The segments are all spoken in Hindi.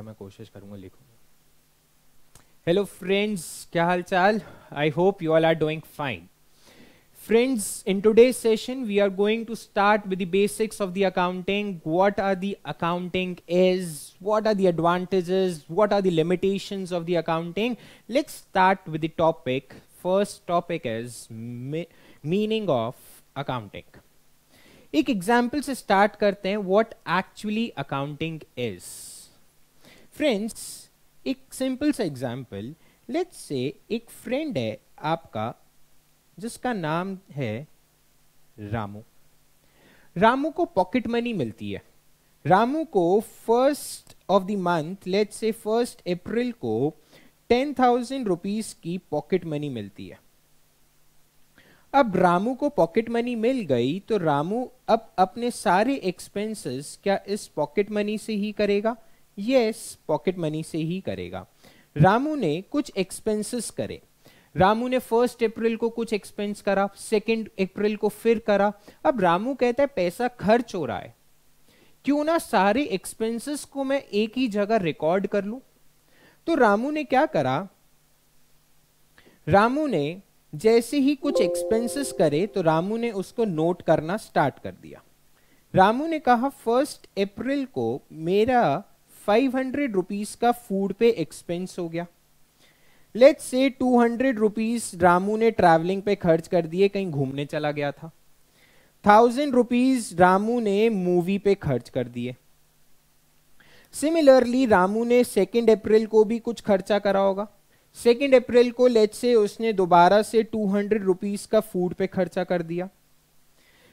या मैं कोशिश करूँगा लिखूँगा। हेलो फ्रेंड्स क्या हाल चाल I hope you all are doing fine friends in today session we are going to start with the basics of the accounting what are the accounting is what are the advantages what are the limitations of the accounting let's start with the topic first topic is meaning of accounting एक एग्ज़ाम्पल से स्टार्ट करते हैं what actually accounting is friends एक सिंपल सा एग्ज़ाम्पल लेट्स से एक फ्रेंड है आपका, जिसका नाम है रामू। रामू को पॉकेट मनी मिलती है। रामू को first of the month let's say first April को टेन थाउज़ेंड रुपीज़ की पॉकेट मनी मिलती है। अब रामू को पॉकेट मनी मिल गई तो रामू अब अपने सारे एक्सपेंसेस क्या इस पॉकेट मनी से ही करेगा? यस पॉकेट मनी से ही करेगा। रामू ने कुछ एक्सपेंसेस करे। रामू ने फ़र्स्ट अप्रैल को कुछ एक्सपेंस करा सेकेंड अप्रैल को फिर करा। अब रामू कहता है, पैसा खर्च हो रहा है। क्यों ना सारे एक्सपेंसेस को मैं एक ही जगह रिकॉर्ड कर लूँ? तो रामू ने क्या करा? रामू ने जैसे ही कुछ एक्सपेंसेस करे तो रामू ने उसको नोट करना स्टार्ट कर दिया। रामू ने कहा फ़र्स्ट अप्रैल को मेरा फाइव हंड्रेड रुपीज़ का फ़ूड पे एक्सपेंस हो गया। Let's say two hundred rupees Ramu ने ट्रैवलिंग पे खर्च कर दिए, कहीं घूमने चला गया था। थाउज़ेंड रुपीज़ रामू ने मूवी पे खर्च कर दिए। सिमिलरली रामू ने सेकेंड अप्रैल को भी कुछ खर्चा करा होगा। सेकेंड अप्रैल को लेट से उसने दोबारा से टू हंड्रेड रुपीज़ का फ़ूड पे खर्चा कर दिया।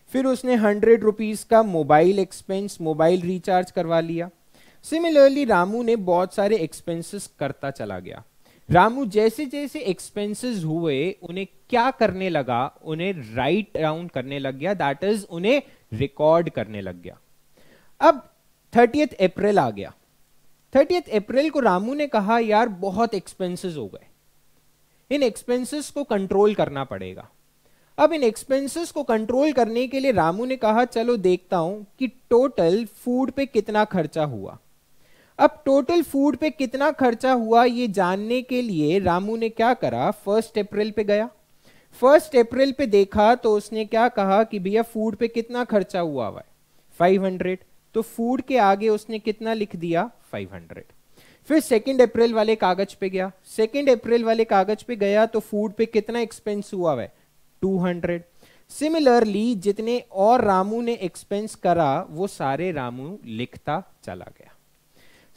फिर उसने हंड्रेड रुपीज़ का मोबाइल एक्सपेंस मोबाइल रिचार्ज करवा लिया। सिमिलरली रामू ने बहुत सारे एक्सपेंसेस करता चला गया। रामू जैसे जैसे एक्सपेंसेस हुए, उन्हें क्या करने लगा? उन्हें राइट डाउन करने लग गया। दैट इज़ उन्हें रिकॉर्ड करने लग गया। अब थर्टियथ अप्रैल आ गया। थर्टियथ अप्रैल को रामू ने कहा, यार, बहुत एक्सपेंसेस हो गए। इन एक्सपेंसेस को कंट्रोल करना पड़ेगा। अब इन एक्सपेंसेस को कंट्रोल करने के लिए रामू ने कहा, चलो देखता हूँ कि टोटल फ़ूड पे कितना खर्चा हुआ। अब टोटल फ़ूड पे कितना खर्चा हुआ ये जानने के लिए रामू ने क्या करा? फ़र्स्ट अप्रैल पे गया। फ़र्स्ट अप्रैल पे देखा तो उसने क्या कहा कि भैया फ़ूड पे कितना खर्चा हुआ हुआ फाइव हंड्रेड तो फ़ूड के आगे उसने कितना लिख दिया? फाइव हंड्रेड फिर सेकेंड अप्रैल वाले कागज़ पे गया। सेकेंड अप्रैल वाले कागज़ पे गया तो फ़ूड पे कितना एक्सपेंस हुआ हुआ टू हंड्रेड सिमिलरली जितने और रामू ने एक्सपेंस करा, वो सारे रामू लिखता चला गया।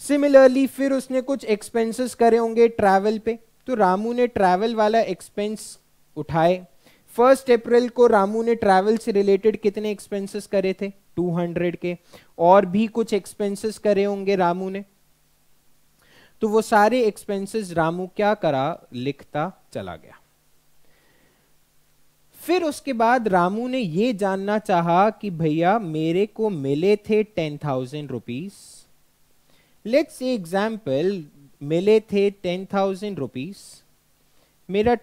सिमिलरली फिर उसने कुछ एक्सपेंसेस करे होंगे ट्रैवल पे। तो रामू ने ट्रैवल वाला एक्सपेंस उठाए। फ़र्स्ट अप्रैल को रामू ने ट्रैवल से रिलेटेड कितने एक्सपेंसेस करे थे? 200 के। और भी कुछ एक्सपेंसेस करे होंगे रामू ने। तो वो सारे एक्सपेंसेस रामू क्या करा? लिखता चला गया। फिर उसके बाद रामू ने ये जानना चाहा कि भैया मेरे को मिले थे ten thousand rupees let's say example मिले थे टेन थाउज़ेंड रुपीज़ मेरा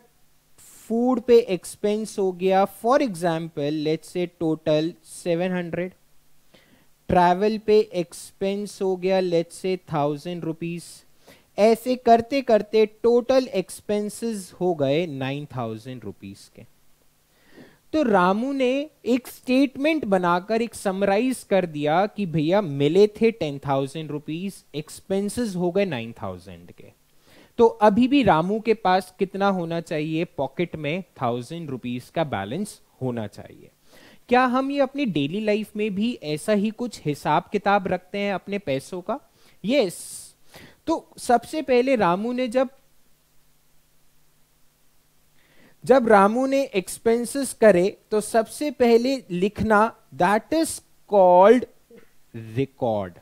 फ़ूड पे एक्सपेंस हो गया for example let's say total seven hundred travel पे एक्सपेंस हो गया लेट्स से थाउज़ेंड रुपीज़ ऐसे करते करते टोटल एक्सपेंसेस हो गए नाइन थाउज़ेंड रुपीज़ के। तो रामू ने एक स्टेटमेंट बनाकर एक समराइज कर दिया कि भैया मिले थे टेन थाउज़ेंड रुपीज़ एक्सपेंसेस हो गए नाइन थाउज़ेंड के। तो अभी भी रामू के पास कितना होना चाहिए? पॉकेट में थाउज़ेंड रुपीज़ का बैलेंस होना चाहिए। क्या हम ये अपनी डेली लाइफ में भी ऐसा ही कुछ हिसाब किताब रखते हैं अपने पैसों का? Yes yes. तो सबसे पहले रामू ने जब जब रामू ने एक्सपेंसेस करे तो सबसे पहले लिखना दैट इज़ कॉल्ड रिकॉर्ड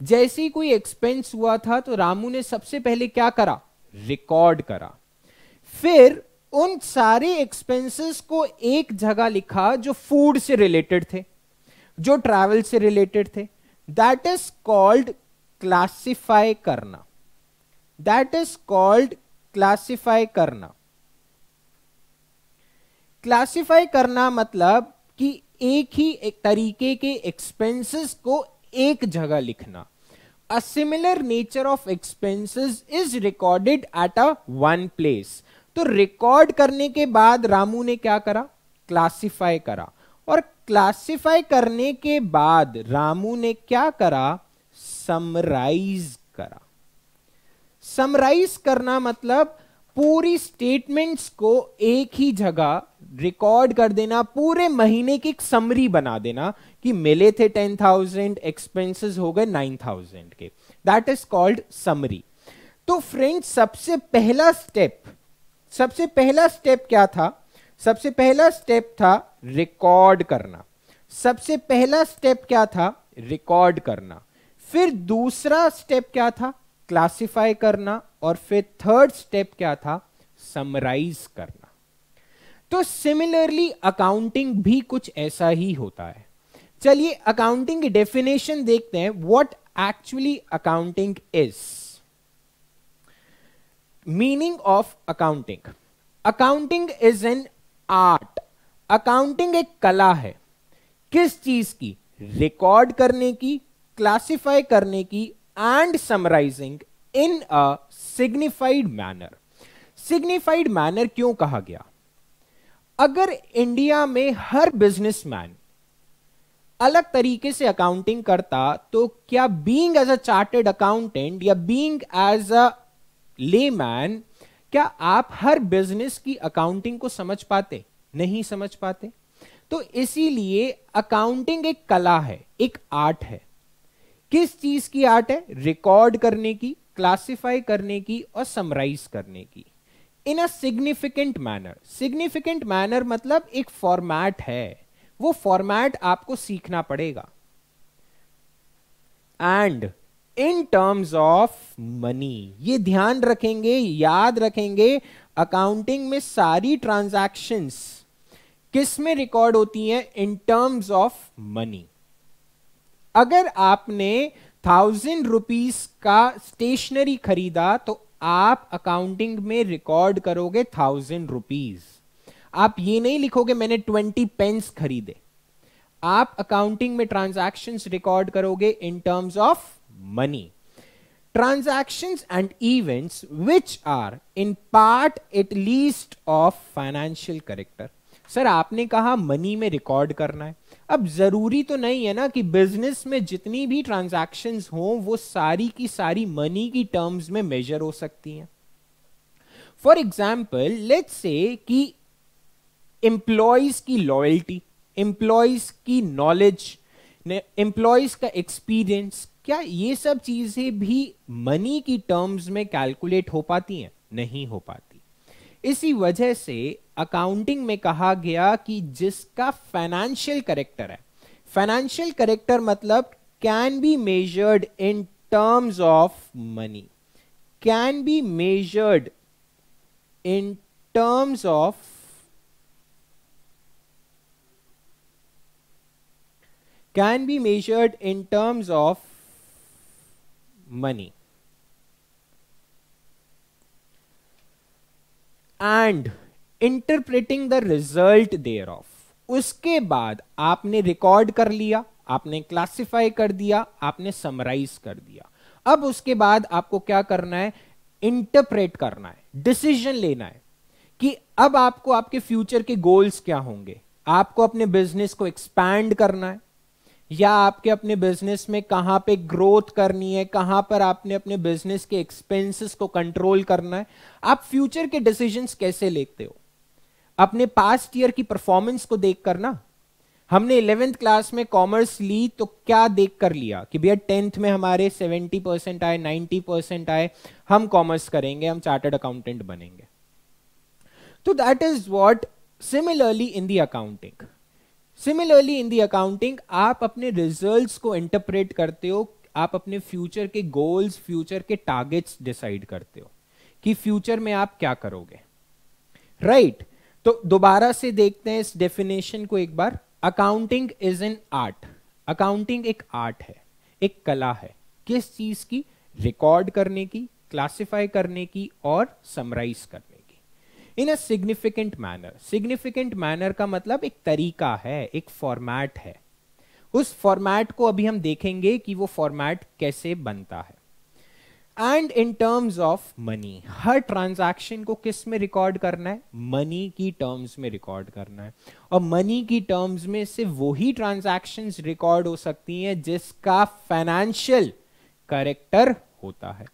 जैसे ही कोई एक्सपेंस हुआ था तो रामू ने सबसे पहले क्या करा? रिकॉर्ड करा। फिर उन सारे एक्सपेंसेस को एक जगह लिखा जो फ़ूड से रिलेटेड थे, जो ट्रैवल से रिलेटेड थे। दैट इज़ कॉल्ड क्लासिफाई करना। दैट इज़ कॉल्ड क्लासिफाई करना। क्लासिफाई करना मतलब कि एक ही एक तरीके के एक्सपेंसेस को एक जगह लिखना। A similar nature of expenses is recorded at a one place. तो रिकॉर्ड करने के बाद रामू ने क्या करा? क्लासिफाई करा। और क्लासिफाई करने के बाद रामू ने क्या करा? समराइज करा। समराइज करना मतलब पूरी स्टेटमेंट्स को एक ही जगह रिकॉर्ड कर देना, पूरे महीने की एक समरी बना देना कि मिले थे टेन थाउज़ेंड एक्सपेंसेस हो गए नाइन थाउज़ेंड के। दैट इज़ कॉल्ड समरी तो फ्रेंड्स सबसे पहला स्टेप सबसे पहला स्टेप क्या था? सबसे पहला स्टेप था रिकॉर्ड करना। सबसे पहला स्टेप क्या था? रिकॉर्ड करना। फिर दूसरा स्टेप क्या था? क्लासिफाई करना। और फिर थर्ड स्टेप क्या था? समराइज करना। तो सिमिलरली अकाउंटिंग भी कुछ ऐसा ही होता है। चलिए अकाउंटिंग की डेफिनेशन देखते हैं what actually accounting is meaning of accounting accounting is an art accounting एक कला है। किस चीज़ की? रिकॉर्ड करने की क्लासिफाई करने की and summarising in a signified manner signified manner क्यों कहा गया? अगर इंडिया में हर बिजनेसमैन अलग तरीके से अकाउंटिंग करता तो क्या being as a chartered accountant या बीइंग एज अ लेमैन क्या आप हर बिज़नेस की अकाउंटिंग को समझ पाते? नहीं समझ पाते? तो इसीलिए अकाउंटिंग एक कला है, एक आर्ट है। किस चीज़ की आर्ट है? रिकॉर्ड करने की क्लासिफाई करने की और समराइज करने की। In a significant manner significant manner मतलब एक फॉर्मेट है। वो फॉर्मेट आपको सीखना पड़ेगा। And in terms of money ये ध्यान रखेंगे, याद रखेंगे अकाउंटिंग में सारी ट्रांजैक्शंस किसमें रिकॉर्ड होती हैं? इन टर्म्स ऑफ़ मनी अगर आपने थाउज़ेंड रुपीस का स्टेशनरी खरीदा तो आप अकाउंटिंग में रिकॉर्ड करोगे थाउज़ेंड रुपीज़ आप ये नहीं लिखोगे मैंने ट्वेंटी पेंस खरीदे. आप अकाउंटिंग में ट्रांजैक्शंस रिकॉर्ड करोगे in terms of money transactions and events which are in part at least of financial character. Sir आपने कहा मनी में रिकॉर्ड करना है. अब ज़रूरी तो नहीं है ना कि बिज़नेस में जितनी भी ट्रांजैक्शन हो, वो सारी की सारी मनी की टर्म्स में मेजर हो सकती हैं। फॉर एग्ज़ाम्पल लेट्स से कि एम्प्लॉयज़ की लॉयल्टी एम्प्लॉयज़ की नॉलेज एम्प्लॉयज़ का एक्सपीरियंस क्या ये सब चीज़ें भी मनी की टर्म्स में कैलकुलेट हो पाती हैं? नहीं हो पाती। इसी वजह से अकाउंटिंग में कहा गया कि जिसका फाइनेंशियल करेक्टर है। फाइनेंशियल करेक्टर मतलब can be measured in terms of money can be measured in terms of can be measured in terms of money and interpreting the result thereof उसके बाद आपने रिकॉर्ड कर लिया, आपने क्लासिफाई कर दिया, आपने समराइज कर दिया। अब उसके बाद आपको क्या करना है? इंटरप्रेट करना है डिसीज़न लेना है कि अब आपको आपके फ्यूचर के गोल्स क्या होंगे। आपको अपने बिज़नेस को एक्सपैंड करना है या आपके अपने बिज़नेस में कहाँ पे ग्रोथ करनी है, कहाँ पर आपने अपने बिज़नेस के एक्सपेंसेस को कंट्रोल करना है, आप फ्यूचर के डिसीजंस कैसे लेते हो? अपने पास्ट ईयर की परफॉर्मेंस को देख कर ना, हमने इलेवेंथ क्लास में कॉमर्स ली तो क्या देख कर लिया कि भैया टेंथ में हमारे सेवेंटी परसेंट आए नाइन्टी परसेंट आए, हम कॉमर्स करेंगे, हम चार्टर्ड अकाउंटेंट बनेंगे। तो that is what similarly in the accounting similarly in the accounting आप अपने रिजल्ट्स को इंटरप्रेट करते हो, आप अपने फ्यूचर के गोल्स फ्यूचर के टारगेट्स डिसाइड करते हो कि फ्यूचर में आप क्या करोगे। Right right? तो दोबारा से देखते हैं इस डेफिनेशन को एक बार। Accounting is an art accounting एक आर्ट है। एक कला है। किस चीज़ की? रिकॉर्ड करने की क्लासिफाई करने की और समराइज करने in a significant manner significant manner का मतलब एक तरीका है, एक फॉर्मेट है। उस फॉर्मेट को अभी हम देखेंगे कि वो फॉर्मेट कैसे बनता है। And in terms of money her transaction को किसमें रिकॉर्ड करना है? मनी की टर्म्स में रिकॉर्ड करना है। और मनी की टर्म्स में सिर्फ़ वही ट्रांजैक्शन रिकॉर्ड हो सकती हैं जिसका फाइनेंशियल करेक्टर होता है।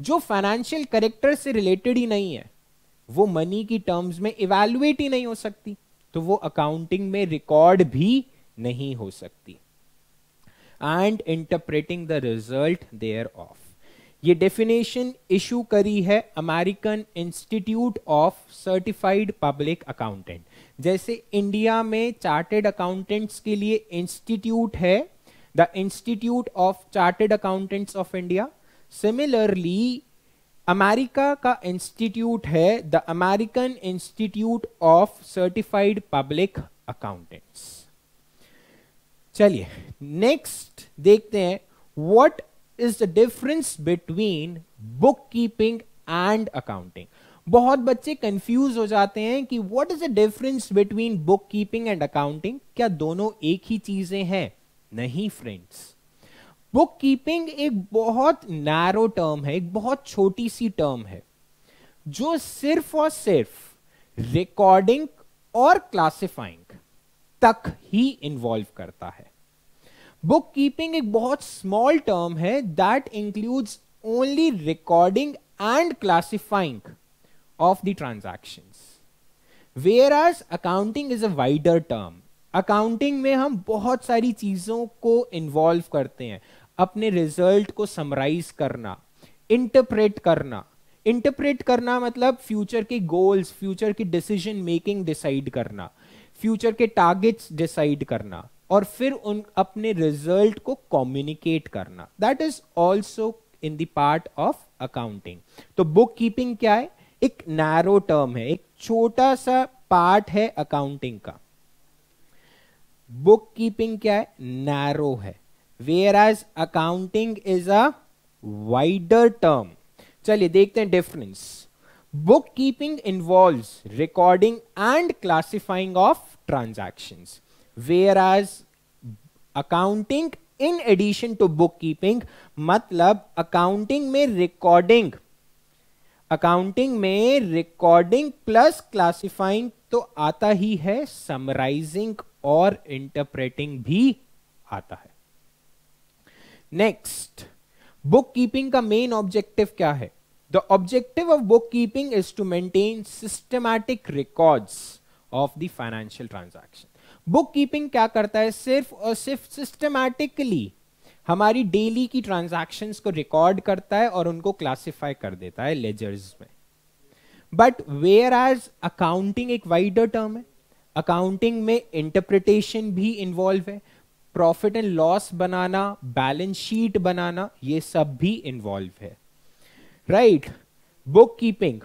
जो फाइनेंशियल करेक्टर से रिलेटेड ही नहीं है। वो मनी की टर्म्स में इवेल्युएट ही नहीं हो सकती तो वो अकाउंटिंग में रिकॉर्ड भी नहीं हो सकती। And interpreting the result thereof ये डेफिनेशन इशू करी है American institute of certified public accountant जैसे इंडिया में चार्टेड अकाउंटेंट्स के लिए इंस्टीट्यूट है the institute of chartered accountants of India similarly America का इंस्टीट्यूट है, the American institute of certified public accountants. चलिए, नेक्स्ट देखते हैं what is the difference between book keeping and accounting बहुत बच्चे कंफ्यूज हो जाते हैं कि what is the difference between book keeping and accounting क्या दोनों एक ही चीज़ें हैं? नहीं फ्रेंड्स बुक कीपिंग एक बहुत नैरो टर्म है, एक बहुत छोटी सी टर्म है, जो सिर्फ़ और सिर्फ़ रिकॉर्डिंग और क्लासिफाइंग तक ही इन्वॉल्व करता है। बुक कीपिंग एक बहुत स्मॉल टर्म है that includes only recording and classifying of the transaction where accounting is a wider term accounting में हम बहुत सारी चीज़ों को इन्वॉल्व करते हैं। अपने रिज़ल्ट को समराइज करना इंटरप्रेट करना। इंटरप्रेट करना मतलब फ्यूचर के गोल्स फ्यूचर की डिसीज़न मेकिंग डिसाइड करना फ्यूचर के टारगेट्स डिसाइड करना, और फिर उन अपने रिज़ल्ट को कम्युनिकेट करना। That is also in the part of accounting तो बुक कीपिंग क्या है? एक नैरो टर्म है, एक छोटा सा पार्ट है अकाउंटिंग का। बुक कीपिंग क्या है? नैरो है। Whereas accounting is a wider term चलिए देखते हैं difference book keeping involve recording and classifying of transactions accounting in addition to book keeping मतलब अकाउंटिंग में रिकॉर्डिंग अकाउंटिंग में रिकॉर्डिंग प्लस क्लासिफाइंग तो आता ही है समराइजिंग और इंटरप्रेटिंग भी आता है। नेक्स्ट बुक कीपिंग का मेन ऑब्जेक्टिव क्या है? The objective of book keeping is to maintain systematic records of the financial transaction book keeping क्या करता है? सिर्फ़ और सिर्फ़ सिस्टमैटिकली हमारी डेली की ट्रांजैक्शंस को रिकॉर्ड करता है और उनको क्लासिफाई कर देता है लेजर्स में. बट वेयर एज अकाउंटिंग एक वाइडर टर्म है अकाउंटिंग में इंटरप्रिटेशन भी इन्वॉल्व है प्रॉफिट एंड लॉस बनाना, बैलेंस शीट बनाना, ये सब भी इन्वॉल्व है। Right book keeping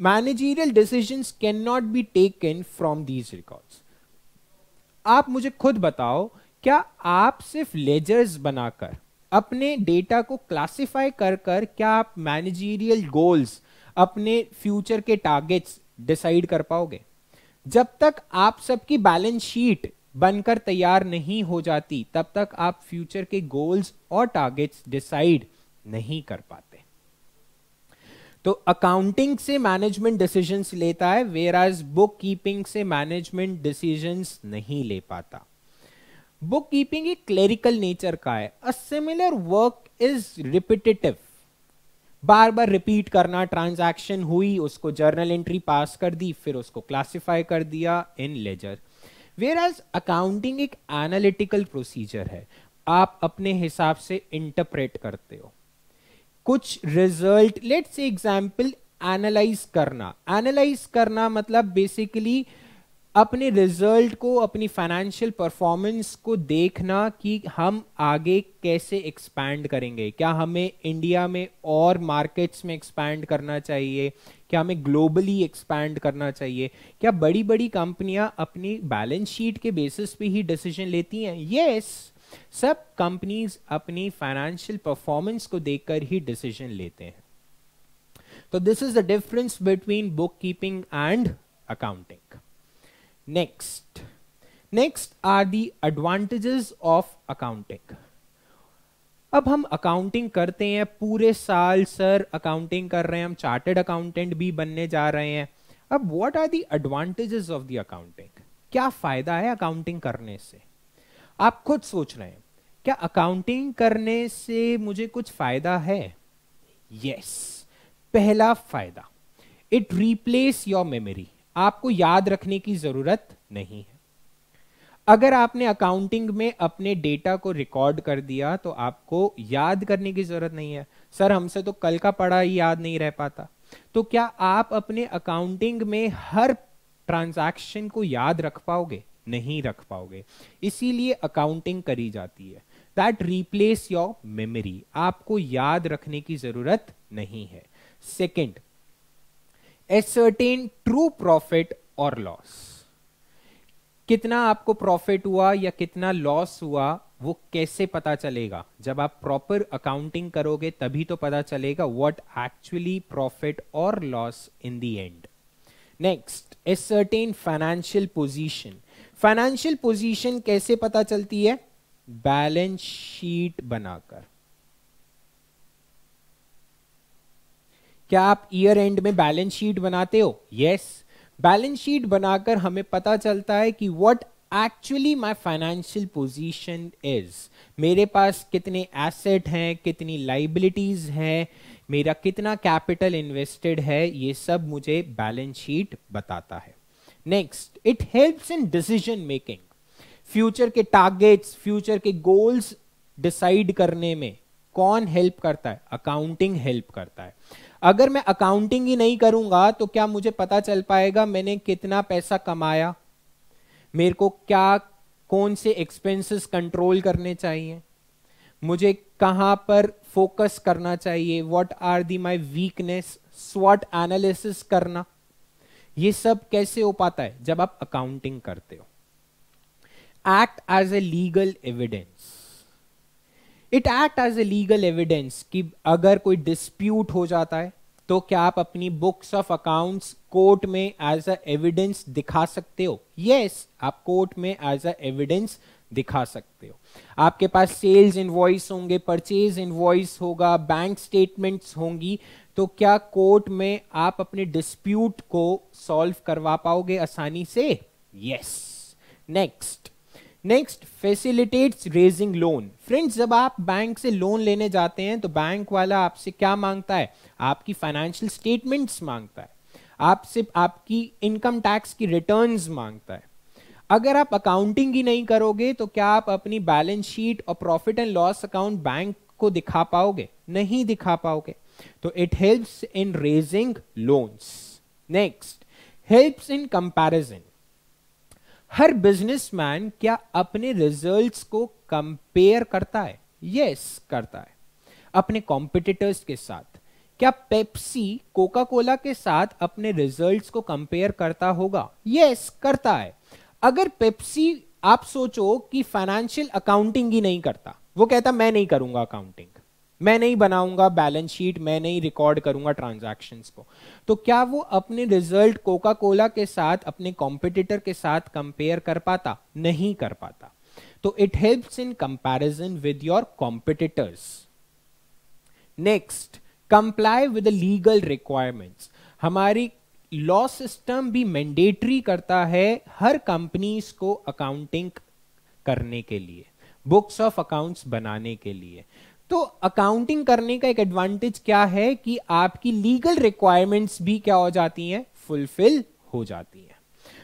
managerial decision can not be taken from these records आप मुझे खुद बताओ, क्या आप सिर्फ़ लेजर्स बनाकर, अपने डेटा को क्लासिफाई कर कर क्या आप मैनेजरियल गोल्स अपने फ्यूचर के टारगेट्स डिसाइड कर पाओगे? जब तक आप सबकी बैलेंस शीट बनकर तैयार नहीं हो जाती, तब तक आप फ्यूचर के गोल्स और टारगेट्स डिसाइड नहीं कर पाते। तो अकाउंटिंग से मैनेजमेंट डिसीजंस लेता है वेयर एज बुक कीपिंग से मैनेजमेंट डिसीजंस नहीं ले पाता। बुक कीपिंग एक क्लेरिकल नेचर का है। A similar work is repetitive बार बार रिपीट करना ट्रांजैक्शन हुई, उसको जर्नल एंट्री पास कर दी, फिर उसको क्लासिफाई कर दिया in ledger where as accounting एक एनालिटिकल प्रोसीजर है। आप अपने हिसाब से इंटरप्रेट करते हो। कुछ रिज़ल्ट लेट्स एग्ज़ाम्पल एनालाइज करना। एनालाइज करना मतलब बेसिकली अपने रिज़ल्ट को अपनी फाइनेंशियल परफॉर्मेंस को देखना कि हम आगे कैसे एक्सपैंड करेंगे। क्या हमें इंडिया में और मार्केट्स में एक्सपैंड करना चाहिए? क्या हमें ग्लोबली एक्सपैंड करना चाहिए? क्या बड़ी बड़ी कंपनियाँ अपनी बैलेंस शीट के बेसिस पे ही डिसीज़न लेती हैं? यस yes, सब कंपनीज़ अपनी फाइनेंशियल परफॉर्मेंस को देखकर ही डिसीज़न लेते हैं। तो this is the difference between book keeping and accounting next next are the advantages of accounting अब हम अकाउंटिंग करते हैं, पूरे साल सर अकाउंटिंग कर रहे हैं, हम चार्टेड अकाउंटेंट भी बनने जा रहे हैं। अब what are the advantages of the accounting क्या फ़ायदा है अकाउंटिंग करने से? आप खुद सोच रहे हैं, क्या अकाउंटिंग करने से मुझे कुछ फ़ायदा है? Yes yes. पहला फ़ायदा इट रिप्लेस योर मेमोरी आपको याद रखने की ज़रूरत नहीं है। अगर आपने अकाउंटिंग में अपने डेटा को रिकॉर्ड कर दिया तो आपको याद करने की ज़रूरत नहीं है। सर, हमसे तो कल का पढ़ा ही याद नहीं रह पाता। तो क्या आप अपने अकाउंटिंग में हर ट्रांजैक्शन को याद रख पाओगे? नहीं रख पाओगे। इसीलिए अकाउंटिंग करी जाती है। दैट रिप्लेस योर मेमोरी आपको याद रखने की ज़रूरत नहीं है। सेकेंड एसर्टेन ट्रू प्रॉफिट और लॉस कितना आपको प्रॉफिट हुआ या कितना लॉस हुआ, वो कैसे पता चलेगा? जब आप प्रॉपर अकाउंटिंग करोगे, तभी तो पता चलेगा व्हाट एक्चुअली प्रॉफिट और loss in the end next ascertain financial position financial position कैसे पता चलती है? बैलेंस शीट बनाकर. क्या आप ईयर एंड में बैलेंस शीट बनाते हो? यस बैलेंस शीट बनाकर हमें पता चलता है कि what actually my financial position is मेरे पास कितने एसेट हैं, कितनी लाइबिलिटीज हैं, मेरा कितना कैपिटल इन्वेस्टेड है, ये सब मुझे बैलेंस शीट बताता है। Next it helps in decision making future के टारगेट्स फ्यूचर के गोल्स डिसाइड करने में कौन हेल्प करता है? अकाउंटिंग हेल्प करता है। अगर मैं अकाउंटिंग ही नहीं करूँगा तो क्या मुझे पता चल पाएगा मैंने कितना पैसा कमाया? मेरे को क्या, कौन से एक्सपेंसेस कंट्रोल करने चाहिए? मुझे कहाँ पर फोकस करना चाहिए? What are the my weakness स्वॉट analysis करना? ये सब कैसे हो पाता है जब आप अकाउंटिंग करते हो? Act as a legal evidence it act as a legal evidence कि अगर कोई डिस्प्यूट हो जाता है तो क्या आप अपनी बुक्स ऑफ़ अकाउंट्स कोर्ट में एज अ एविडेंस दिखा सकते हो? यस yes, आप कोर्ट में एज अ एविडेंस दिखा सकते हो। आपके पास सेल्स इनवॉइस होंगे परचेज इनवॉइस होगा बैंक स्टेटमेंट्स होंगी तो क्या कोर्ट में आप अपने डिस्प्यूट को सॉल्व करवा पाओगे आसानी से? Yes next next facilitates raising loan friends जब आप बैंक से लोन लेने जाते हैं तो बैंक वाला आपसे क्या माँगता है? आपकी फाइनेंशियल स्टेटमेंट्स माँगता है। आपसे आपकी इनकम टैक्स की रिटर्न्स माँगता है। अगर आप अकाउंटिंग ही नहीं करोगे तो क्या आप अपनी बैलेंस शीट और profit and loss account bank को दिखा पाओगे? नहीं दिखा पाओगे। तो it helps in raising loans next helps in comparison her businessman क्या अपने रिजल्ट्स को कंपेयर करता है? यस yes, करता है। अपने कॉम्पिटिटर्स के साथ। क्या पेप्सी कोका कोला के साथ अपने रिजल्ट्स को कंपेयर करता होगा? यस yes, करता है। अगर पेप्सी आप सोचो कि फाइनेंशियल अकाउंटिंग ही नहीं करता। वो कहता मैं नहीं करूँगा अकाउंटिंग मैं नहीं बनाऊँगा बैलेंस शीट मैं नहीं रिकॉर्ड करूँगा ट्रांजैक्शंस को। तो क्या वो अपने रिज़ल्ट कोका कोला के साथ, अपने कॉम्पिटिटर के साथ कंपेयर कर पाता? नहीं कर पाता। तो it helps in comparison with your competitors next comply with legal requirements हमारी लॉ सिस्टम भी मैंडेटरी करता है हर कंपनीज़ को अकाउंटिंग करने के लिए बुक्स ऑफ़ अकाउंट्स बनाने के लिए। तो अकाउंटिंग करने का एक एडवांटेज क्या है कि आपकी लीगल रिक्वायरमेंट्स भी क्या हो जाती हैं? फुलफिल हो जाती हैं।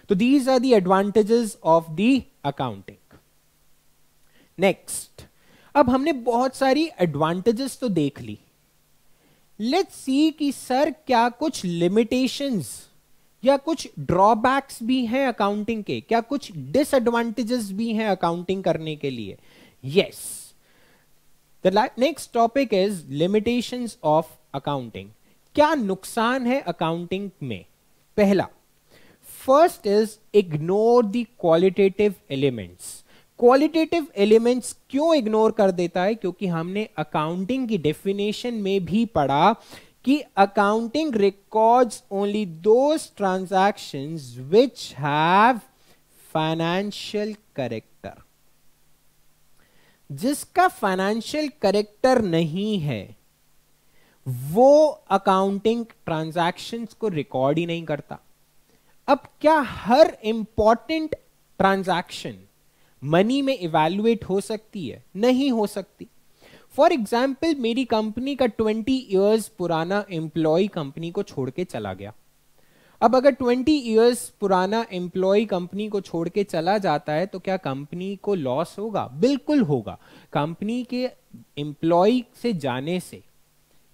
तो these are the advantages of the accounting next अब हमने बहुत सारी एडवांटेजेस तो देख ली। लेट्स सी कि सर क्या कुछ लिमिटेशंस या कुछ ड्रॉबैक्स भी हैं अकाउंटिंग के? क्या कुछ डिसएडवांटेजेस भी हैं अकाउंटिंग करने के लिए? Yes yes. The next topic is limitations of accounting क्या नुकसान है अकाउंटिंग में? पहला first is ignore the qualitative elements qualitative elements क्यों इग्नोर कर देता है? क्योंकि हमने अकाउंटिंग की डेफिनेशन में भी पढ़ा कि accounting records only those transactions which have financial character जिसका फाइनेंशियल करेक्टर नहीं है, वो अकाउंटिंग ट्रांजैक्शंस को रिकॉर्ड ही नहीं करता। अब क्या हर इंपॉर्टेंट ट्रांजैक्शन मनी में इवेल्युएट हो सकती है? नहीं हो सकती। फॉर एग्ज़ाम्पल मेरी कंपनी का 20 इयर्स पुराना एम्प्लॉय कंपनी को छोड़ के चला गया। अब अगर 20 इयर्स पुराना एम्प्लॉय कंपनी को छोड़ के चला जाता है तो क्या कंपनी को लॉस होगा? बिल्कुल होगा। कंपनी के एम्प्लॉय से जाने से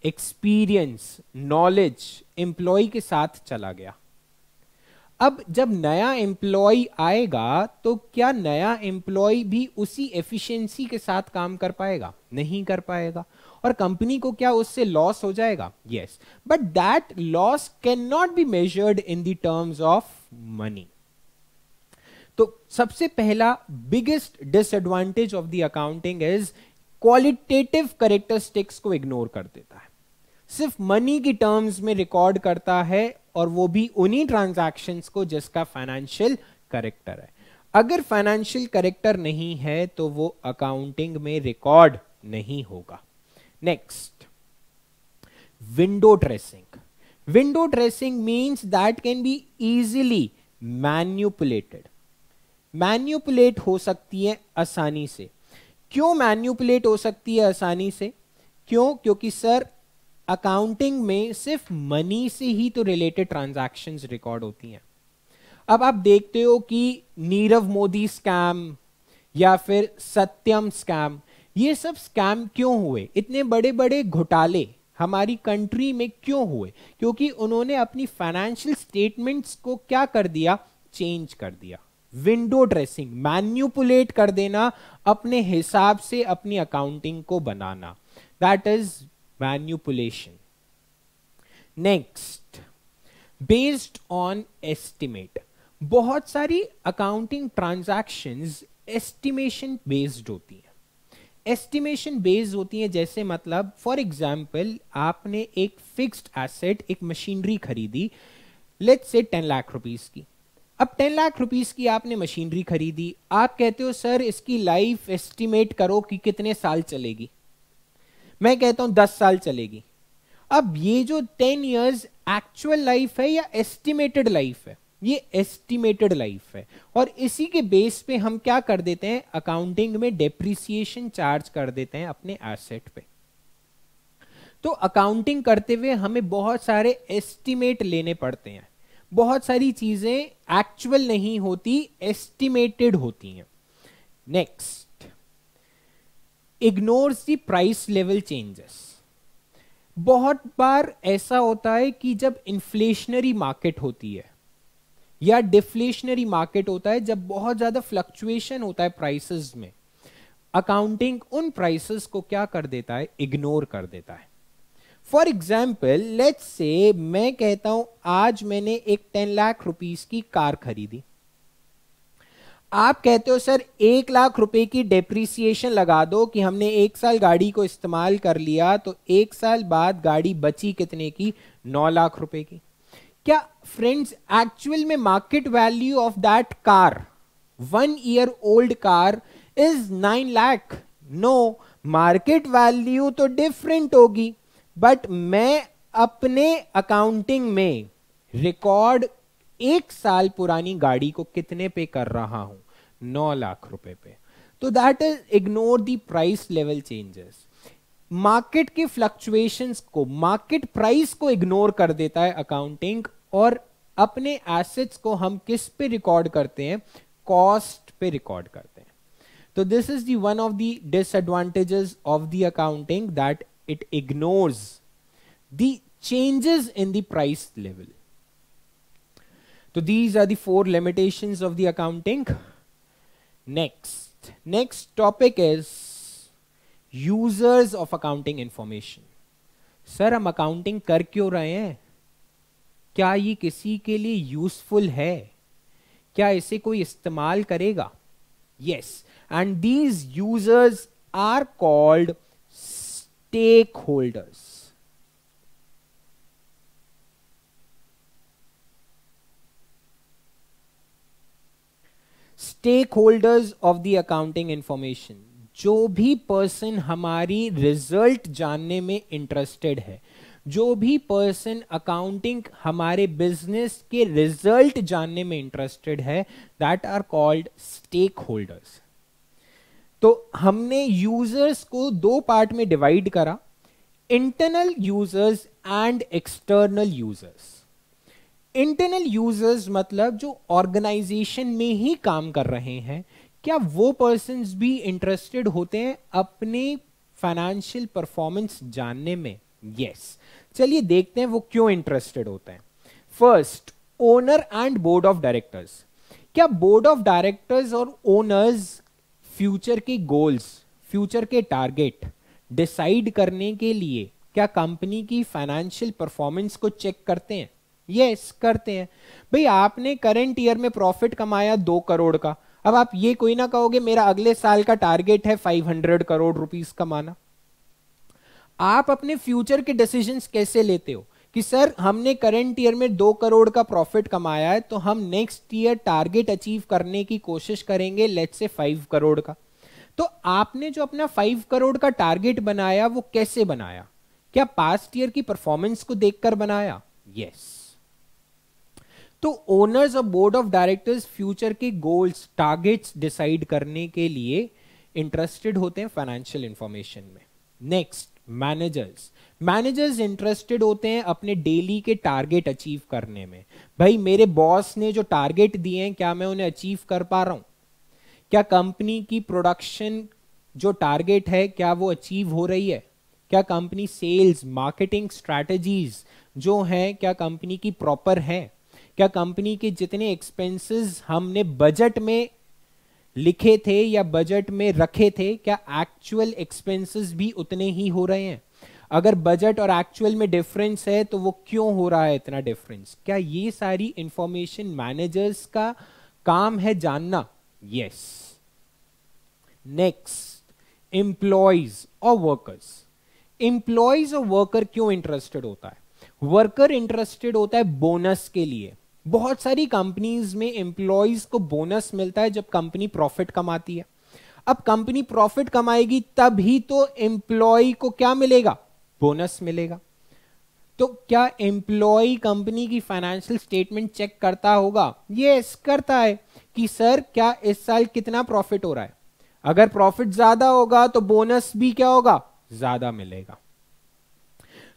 एक्सपीरियंस नॉलेज एम्प्लॉय के साथ चला गया। अब जब नया एम्प्लॉय आएगा तो क्या नया एम्प्लॉय भी उसी एफिशिएंसी के साथ काम कर पाएगा? नहीं कर पाएगा। और कंपनी को क्या उससे लॉस हो जाएगा? Yes but that loss can not be measured in the terms of money तो सबसे पहला biggest disadvantage of the accounting is qualitative characteristics को इग्नोर कर देता है। सिर्फ़ मनी की टर्म्स में रिकॉर्ड करता है और वो भी उन्हीं ट्रांजैक्शंस को जिसका फाइनेंशियल करेक्टर है। अगर फाइनेंशियल करेक्टर नहीं है तो वो अकाउंटिंग में रिकॉर्ड नहीं होगा। Next window dressing window dressing means that can be easily manipulated manipulate हो सकती है आसानी से। क्यों मैन्यूपुलेट हो सकती है आसानी से? क्यों? क्योंकि सर अकाउंटिंग में सिर्फ़ मनी से ही तो रिलेटेड ट्रांजैक्शंस रिकॉर्ड होती हैं। अब आप देखते हो कि नीरव मोदी स्कैम या फिर सत्यम स्कैम ये सब स्कैम क्यों हुए? इतने बड़े बड़े घोटाले हमारी कंट्री में क्यों हुए? क्योंकि उन्होंने अपनी फाइनेंशियल स्टेटमेंट्स को क्या कर दिया? चेंज कर दिया। विंडो ड्रेसिंग मैन्यूपुलेट कर देना, अपने हिसाब से अपनी अकाउंटिंग को बनाना। That is manipulation next based on estimate बहुत सारी अकाउंटिंग ट्रांजैक्शंस एस्टिमेशन बेस्ड होती हैं। एस्टिमेशन बेस्ड होती हैं, जैसे मतलब फॉर एग्जांपल आपने एक फिक्स्ड एसेट एक मशीनरी खरीदी let's say ten lakh rupees की। अब टेन लाख रुपीस की आपने मशीनरी खरीदी, आप कहते हो, सर, इसकी लाइफ एस्टिमेट करो कि कितने साल चलेगी? मैं कहता हूँ, दस साल चलेगी। अब ये जो टेन ईयर्स एक्चुअल लाइफ है या एस्टिमेटेड लाइफ है ये एस्टिमेटेड लाइफ है। और इसी के बेस पे हम क्या कर देते हैं? अकाउंटिंग में डेप्रिसिएशन चार्ज कर देते हैं अपने एसेट पे। तो अकाउंटिंग करते हुए हमें बहुत सारे एस्टिमेट लेने पड़ते हैं। बहुत सारी चीज़ें एक्चुअल नहीं होती एस्टिमेटेड होती हैं। Next ignores the price level changes बहुत बार ऐसा होता है कि जब इन्फ्लेशनरी मार्केट होती है या डिफ्लेशनरी मार्केट होता है, जब बहुत ज़्यादा फ्लक्चुएशन होता है प्राइसेस में अकाउंटिंग उन प्राइसेस को क्या कर देता है? इग्नोर कर देता है। फॉर एग्ज़ाम्पल लेट्स से मैं कहता हूँ, आज मैंने एक टेन लाख रुपीज़ की कार खरीदी। आप कहते हो, सर, एक लाख रुपए की डेप्रिसिएशन लगा दो कि हमने एक साल गाड़ी को इस्तेमाल कर लिया तो एक साल बाद गाड़ी बची कितने की? नौ लाख रुपए की। क्या फ्रेंड्स एक्चुअल में market value of that car one year old car is nine lakh no market value तो डिफरेंट होगी बट मैं अपने अकाउंटिंग में रिकॉर्ड एक साल पुरानी गाड़ी को कितने पे कर रहा हूँ? नौ लाख रुपए पे। तो that is ignore the price level changes market के फ्लक्चुएशंस को मार्केट प्राइस को इग्नोर कर देता है अकाउंटिंग और अपने एसेट्स को हम किस पे रिकॉर्ड करते हैं? कॉस्ट पे रिकॉर्ड करते हैं। तो this is one of the disadvantages of the accounting that it ignores the changes in the price level तो these are the four of the accounting next next topic is users of accounting information sir हम अकाउंटिंग कर क्यों रहे हैं? क्या ये किसी के लिए यूजफुल है? क्या इसे कोई इस्तेमाल करेगा? Yes and these users are called stakeholders stakeholders of the accounting information जो भी पर्सन हमारी रिज़ल्ट जानने में इंटरेस्टेड है जो भी पर्सन अकाउंटिंग हमारे बिज़नेस के रिज़ल्ट जानने में इंटरेस्टेड है that are called stakeholders तो हमने यूज़र्स को दो पार्ट में डिवाइड करा internal users and external users internal users मतलब जो ऑर्गेनाइजेशन में ही काम कर रहे हैं, क्या वो पर्सन भी इंटरेस्टेड होते हैं अपने फाइनेंशियल परफॉर्मेंस जानने में? Yes yes. चलिए देखते हैं वो क्यों इंटरेस्टेड होते हैं। First owner and board of directors क्या बोर्ड ऑफ़ डायरेक्टर्स और ओनर्स फ्यूचर के गोल्स फ्यूचर के टारगेट डिसाइड करने के लिए क्या कंपनी की फाइनेंशियल परफॉर्मेंस को चेक करते हैं? यस yes, करते हैं। भाई आपने करंट ईयर में प्रॉफिट कमाया दो करोड़ का। अब आप ये कोई ना कहोगे मेरा अगले साल का टारगेट है फाइव हंड्रेड करोड़ रुपीस कमाना। आप अपने फ्यूचर के डिसीजंस कैसे लेते हो? कि सर, हमने करंट ईयर में दो करोड़ का प्रॉफिट कमाया है तो हम नेक्स्ट ईयर टारगेट अचीव करने की कोशिश करेंगे लेट से फाइव करोड़ का। तो आपने जो अपना फाइव करोड़ का टारगेट बनाया, वो कैसे बनाया? क्या पास्ट ईयर की परफॉर्मेंस को देखकर बनाया? Yes yes. तो ओनर्स और बोर्ड ऑफ़ डायरेक्टर्स फ्यूचर के गोल्स टारगेट्स डिसाइड करने के लिए इंटरेस्टेड होते हैं फाइनेंशियल इंफॉर्मेशन में। नेक्स्ट मैनेजर्स मैनेजर्स इंटरेस्टेड होते हैं अपने डेली के टारगेट अचीव करने में। भाई, मेरे बॉस ने जो टारगेट दिए हैं, क्या मैं उन्हें अचीव कर पा रहा हूँ? क्या कंपनी की प्रोडक्शन जो टारगेट है, क्या वो अचीव हो रही है? क्या कंपनी सेल्स मार्केटिंग स्ट्रैटेजीज जो है, क्या कंपनी की प्रॉपर है? क्या कंपनी के जितने एक्सपेंसेस हमने बजट में लिखे थे या बजट में रखे थे, क्या एक्चुअल एक्सपेंसेस भी उतने ही हो रहे हैं? अगर बजट और एक्चुअल में डिफरेंस है तो वो क्यों हो रहा है इतना डिफरेंस क्या ये सारी इंफॉर्मेशन मैनेजर्स का काम है जानना? यस नेक्स्ट एम्प्लॉयज़ और वर्कर्स एम्प्लॉयज़ और वर्कर क्यों इंटरेस्टेड होता है? वर्कर इंटरेस्टेड होता है बोनस के लिए। बहुत सारी कंपनीज़ में एम्प्लॉयज़ को बोनस मिलता है जब कंपनी प्रॉफिट कमाती है। अब कंपनी प्रॉफिट कमाएगी तभी तो एम्प्लॉय को क्या मिलेगा? बोनस मिलेगा। तो क्या एम्प्लॉय कंपनी की फाइनेंशियल स्टेटमेंट चेक करता होगा? यस करता है कि सर क्या इस साल कितना प्रॉफिट हो रहा है? अगर प्रॉफिट ज़्यादा होगा तो बोनस भी क्या होगा? ज़्यादा मिलेगा।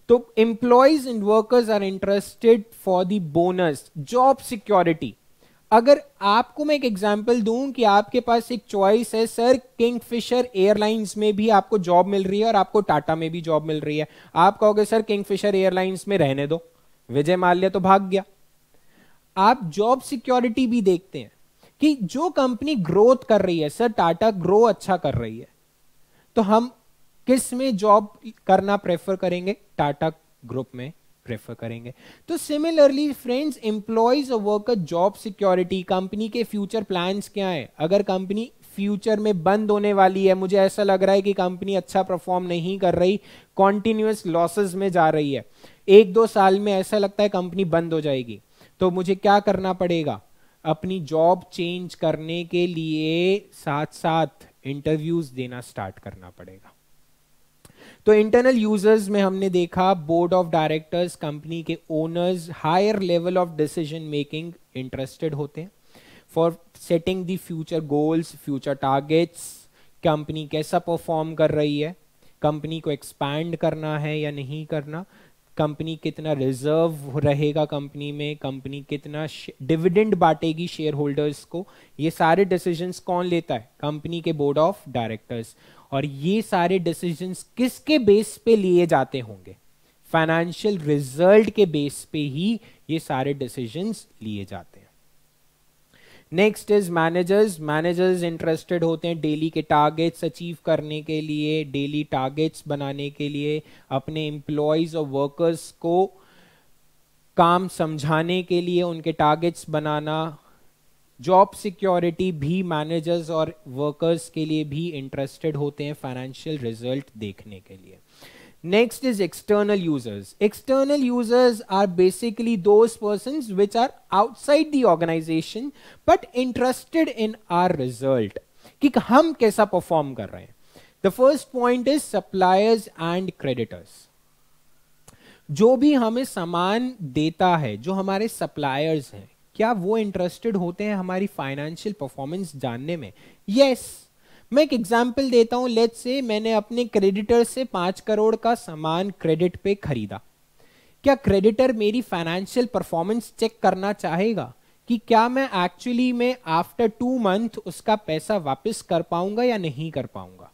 तो employees and workers are interested for the bonus job security अगर आपको मैं एक एग्जांपल दूँ कि आपके पास एक चॉइस है सर किंग फिशर एयरलाइंस में भी आपको जॉब मिल रही है और आपको टाटा में भी जॉब मिल रही है। आप कहोगे सर किंग फिशर एयरलाइंस में रहने दो। विजय माल्या तो भाग गया। आप जॉब सिक्योरिटी भी देखते हैं कि जो कंपनी ग्रोथ कर रही है सर टाटा ग्रो अच्छा कर रही है। तो हम किसमें जॉब करना प्रेफर करेंगे? टाटा ग्रुप में प्रेफर करेंगे। तो सिमिलरली फ्रेंड्स एम्प्लॉयज़ और वर्कर जॉब सिक्योरिटी कंपनी के फ्यूचर प्लान्स क्या है? अगर कंपनी फ्यूचर में बंद होने वाली है, मुझे ऐसा लग रहा है कि कंपनी अच्छा परफॉर्म नहीं कर रही कॉन्टिन्यूस लॉसेस में जा रही है। एक दो साल में ऐसा लगता है कंपनी बंद हो जाएगी। तो मुझे क्या करना पड़ेगा? अपनी जॉब चेंज करने के लिए साथ साथ इंटरव्यूज़ देना स्टार्ट करना पड़ेगा। तो इंटरनल यूज़र्स में हमने देखा बोर्ड ऑफ़ डायरेक्टर्स कंपनी के owners higher level of decision making interested होते हैं। For setting the future goals future targets company कैसा परफॉर्म कर रही है कंपनी को एक्सपैंड करना है या नहीं करना कंपनी कितना रिज़र्व रहेगा कंपनी में कंपनी कितना डिविडेंड बांटेगी शेयर होल्डर्स को, ये सारे डिसीजंस कौन लेता है? कंपनी के बोर्ड ऑफ़ डायरेक्टर्स और ये सारे डिसीजंस किसके बेस पे लिए जाते होंगे? फाइनेंशियल रिज़ल्ट के बेस पे ही ये सारे डिसीजंस लिए जाते हैं। Next is managers managers interested होते हैं डेली के टारगेट्स अचीव करने के लिए डेली टारगेट्स बनाने के लिए, अपने एम्प्लॉयज़ और वर्कर्स को काम समझाने के लिए उनके टारगेट्स बनाना जॉब सिक्योरिटी भी मैनेजर्स और वर्कर्स के लिए भी इंटरेस्टेड होते हैं फाइनेंशियल रिज़ल्ट देखने के लिए। Next is external users external users are basically those person which are outside the organisation but interested in our result कि हम कैसा परफॉर्म कर रहे हैं। The first point is suppliers and creditors जो भी हमें सामान देता है, जो हमारे सप्लायर्स हैं क्या वो इंटरेस्टेड होते हैं हमारी फाइनेंशियल परफॉर्मेंस जानने में? यस yes, मैं एक एग्ज़ाम्पल देता हूँ. लेट से मैंने अपने क्रेडिटर से पाँच करोड़ का सामान क्रेडिट पे खरीदा। क्या क्रेडिटर मेरी फाइनेंशियल परफॉर्मेंस चेक करना चाहेगा कि क्या मैं एक्चुअली में आफ्टर टू मंथ उसका पैसा वापस कर पाऊँगा या नहीं कर पाऊँगा?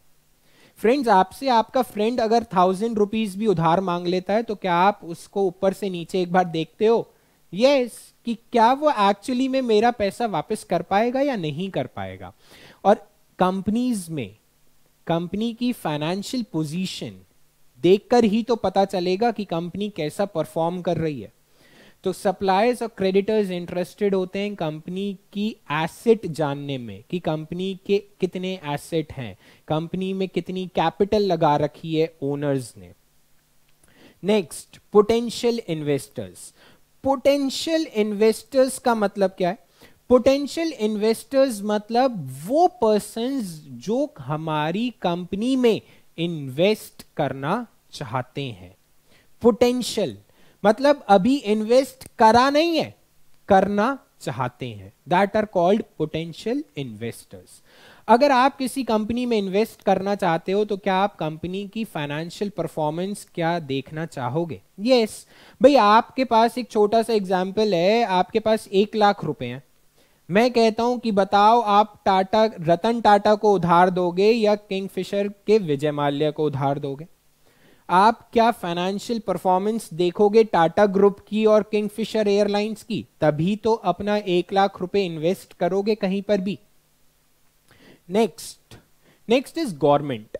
फ्रेंड्स आपसे आपका फ्रेंड अगर थाउज़ेंड रुपीज़ भी उधार मांग लेता है तो क्या आप उसको ऊपर से नीचे एक बार देखते हो? यस yes, कि क्या वो एक्चुअली में मेरा पैसा वापस कर पाएगा या नहीं कर पाएगा? और कंपनीज़ में कंपनी की फाइनेंशियल पोजीशन देखकर ही तो पता चलेगा कि कंपनी कैसा परफॉर्म कर रही है। तो सप्लायर्स और क्रेडिटर्स इंटरेस्टेड होते हैं कंपनी की एसेट जानने में कि कंपनी के कितने एसेट हैं कंपनी में कितनी कैपिटल लगा रखी है ओनर्स ने। Next potential investors potential investors का मतलब क्या है? पोटेंशियल इन्वेस्टर्स मतलब वो पर्सन जो हमारी कंपनी में इन्वेस्ट करना चाहते हैं। पोटेंशियल मतलब अभी इन्वेस्ट करा नहीं है, करना चाहते हैं। That are called potential investors अगर आप किसी कंपनी में इन्वेस्ट करना चाहते हो तो क्या आप कंपनी की फाइनेंशियल परफॉर्मेंस क्या देखना चाहोगे? Yes yes. भाई, आपके पास एक छोटा सा एग्ज़ाम्पल है, आपके पास एक लाख रुपए हैं। मैं कहता हूँ कि बताओ, आप टाटा, रतन टाटा को उधार दोगे या किंगफिशर के विजय माल्या को उधार दोगे? आप क्या फाइनेंशियल परफॉर्मेंस देखोगे टाटा ग्रुप की और किंगफिशर एयरलाइंस की? तभी तो अपना एक लाख रुपए इन्वेस्ट करोगे कहीं पर भी। Next next is government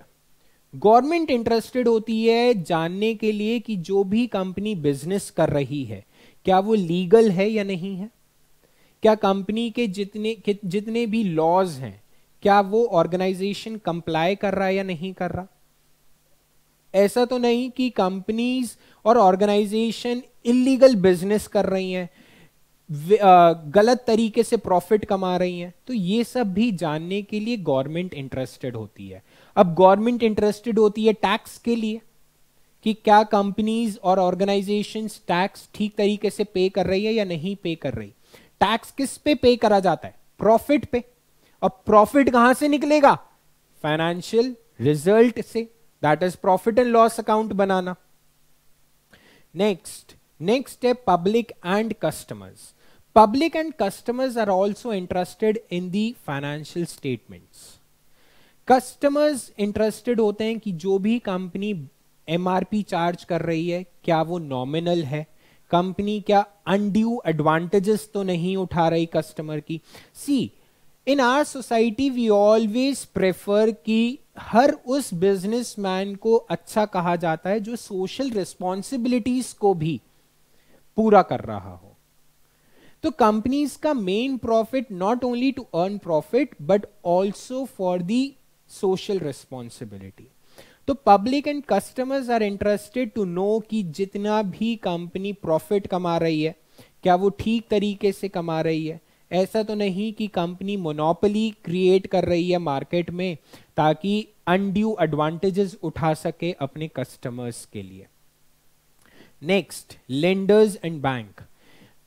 government interested होती है जानने के लिए कि जो भी कंपनी बिज़नेस कर रही है, क्या वो लीगल है या नहीं है? क्या कंपनी के जितने जितने भी लॉज हैं, क्या वो ऑर्गेनाइजेशन कंप्लाई कर रहा है या नहीं कर रहा? ऐसा तो नहीं कि कंपनीज़ और ऑर्गेनाइजेशन इलीगल बिज़नेस कर रही हैं। गलत तरीके से प्रॉफिट कमा रही हैं तो ये सब भी जानने के लिए गवर्नमेंट इंटरेस्टेड होती है। अब गवर्नमेंट इंटरेस्टेड होती है टैक्स के लिए, कि क्या कंपनीज़ और ऑर्गेनाइजेशन टैक्स ठीक तरीके से पे कर रही है या नहीं पे कर रही। टैक्स किस पे पे करा जाता है? प्रॉफिट पे। और प्रॉफिट कहाँ से निकलेगा? फाइनेंशियल रिज़ल्ट से। That is profit and loss account banana. Next next है public and customers public and customers are also interested in the financial statements customers interested होते हैं कि जो भी कंपनी एमआरपी चार्ज कर रही है, क्या वो नॉमिनल है? कंपनी क्या अनड्यू एडवांटेजेस तो नहीं उठा रही कस्टमर की? See in our society we always prefer कि हर उस बिजनेसमैन को अच्छा कहा जाता है जो सोशल रिस्पॉन्सिबिलिटीज को भी पूरा कर रहा हो। तो कंपनीज़ का main profit not only to earn profit but also for the social responsibility तो public and customers are interested to know कि जितना भी कंपनी प्रॉफिट कमा रही है, क्या वो ठीक तरीके से कमा रही है? ऐसा तो नहीं कि कंपनी मोनोपली क्रिएट कर रही है मार्केट में, ताकि अनड्यू एडवांटेजेस उठा सके अपने कस्टमर्स के लिए। नेक्स्ट लेंडर्स एंड बैंक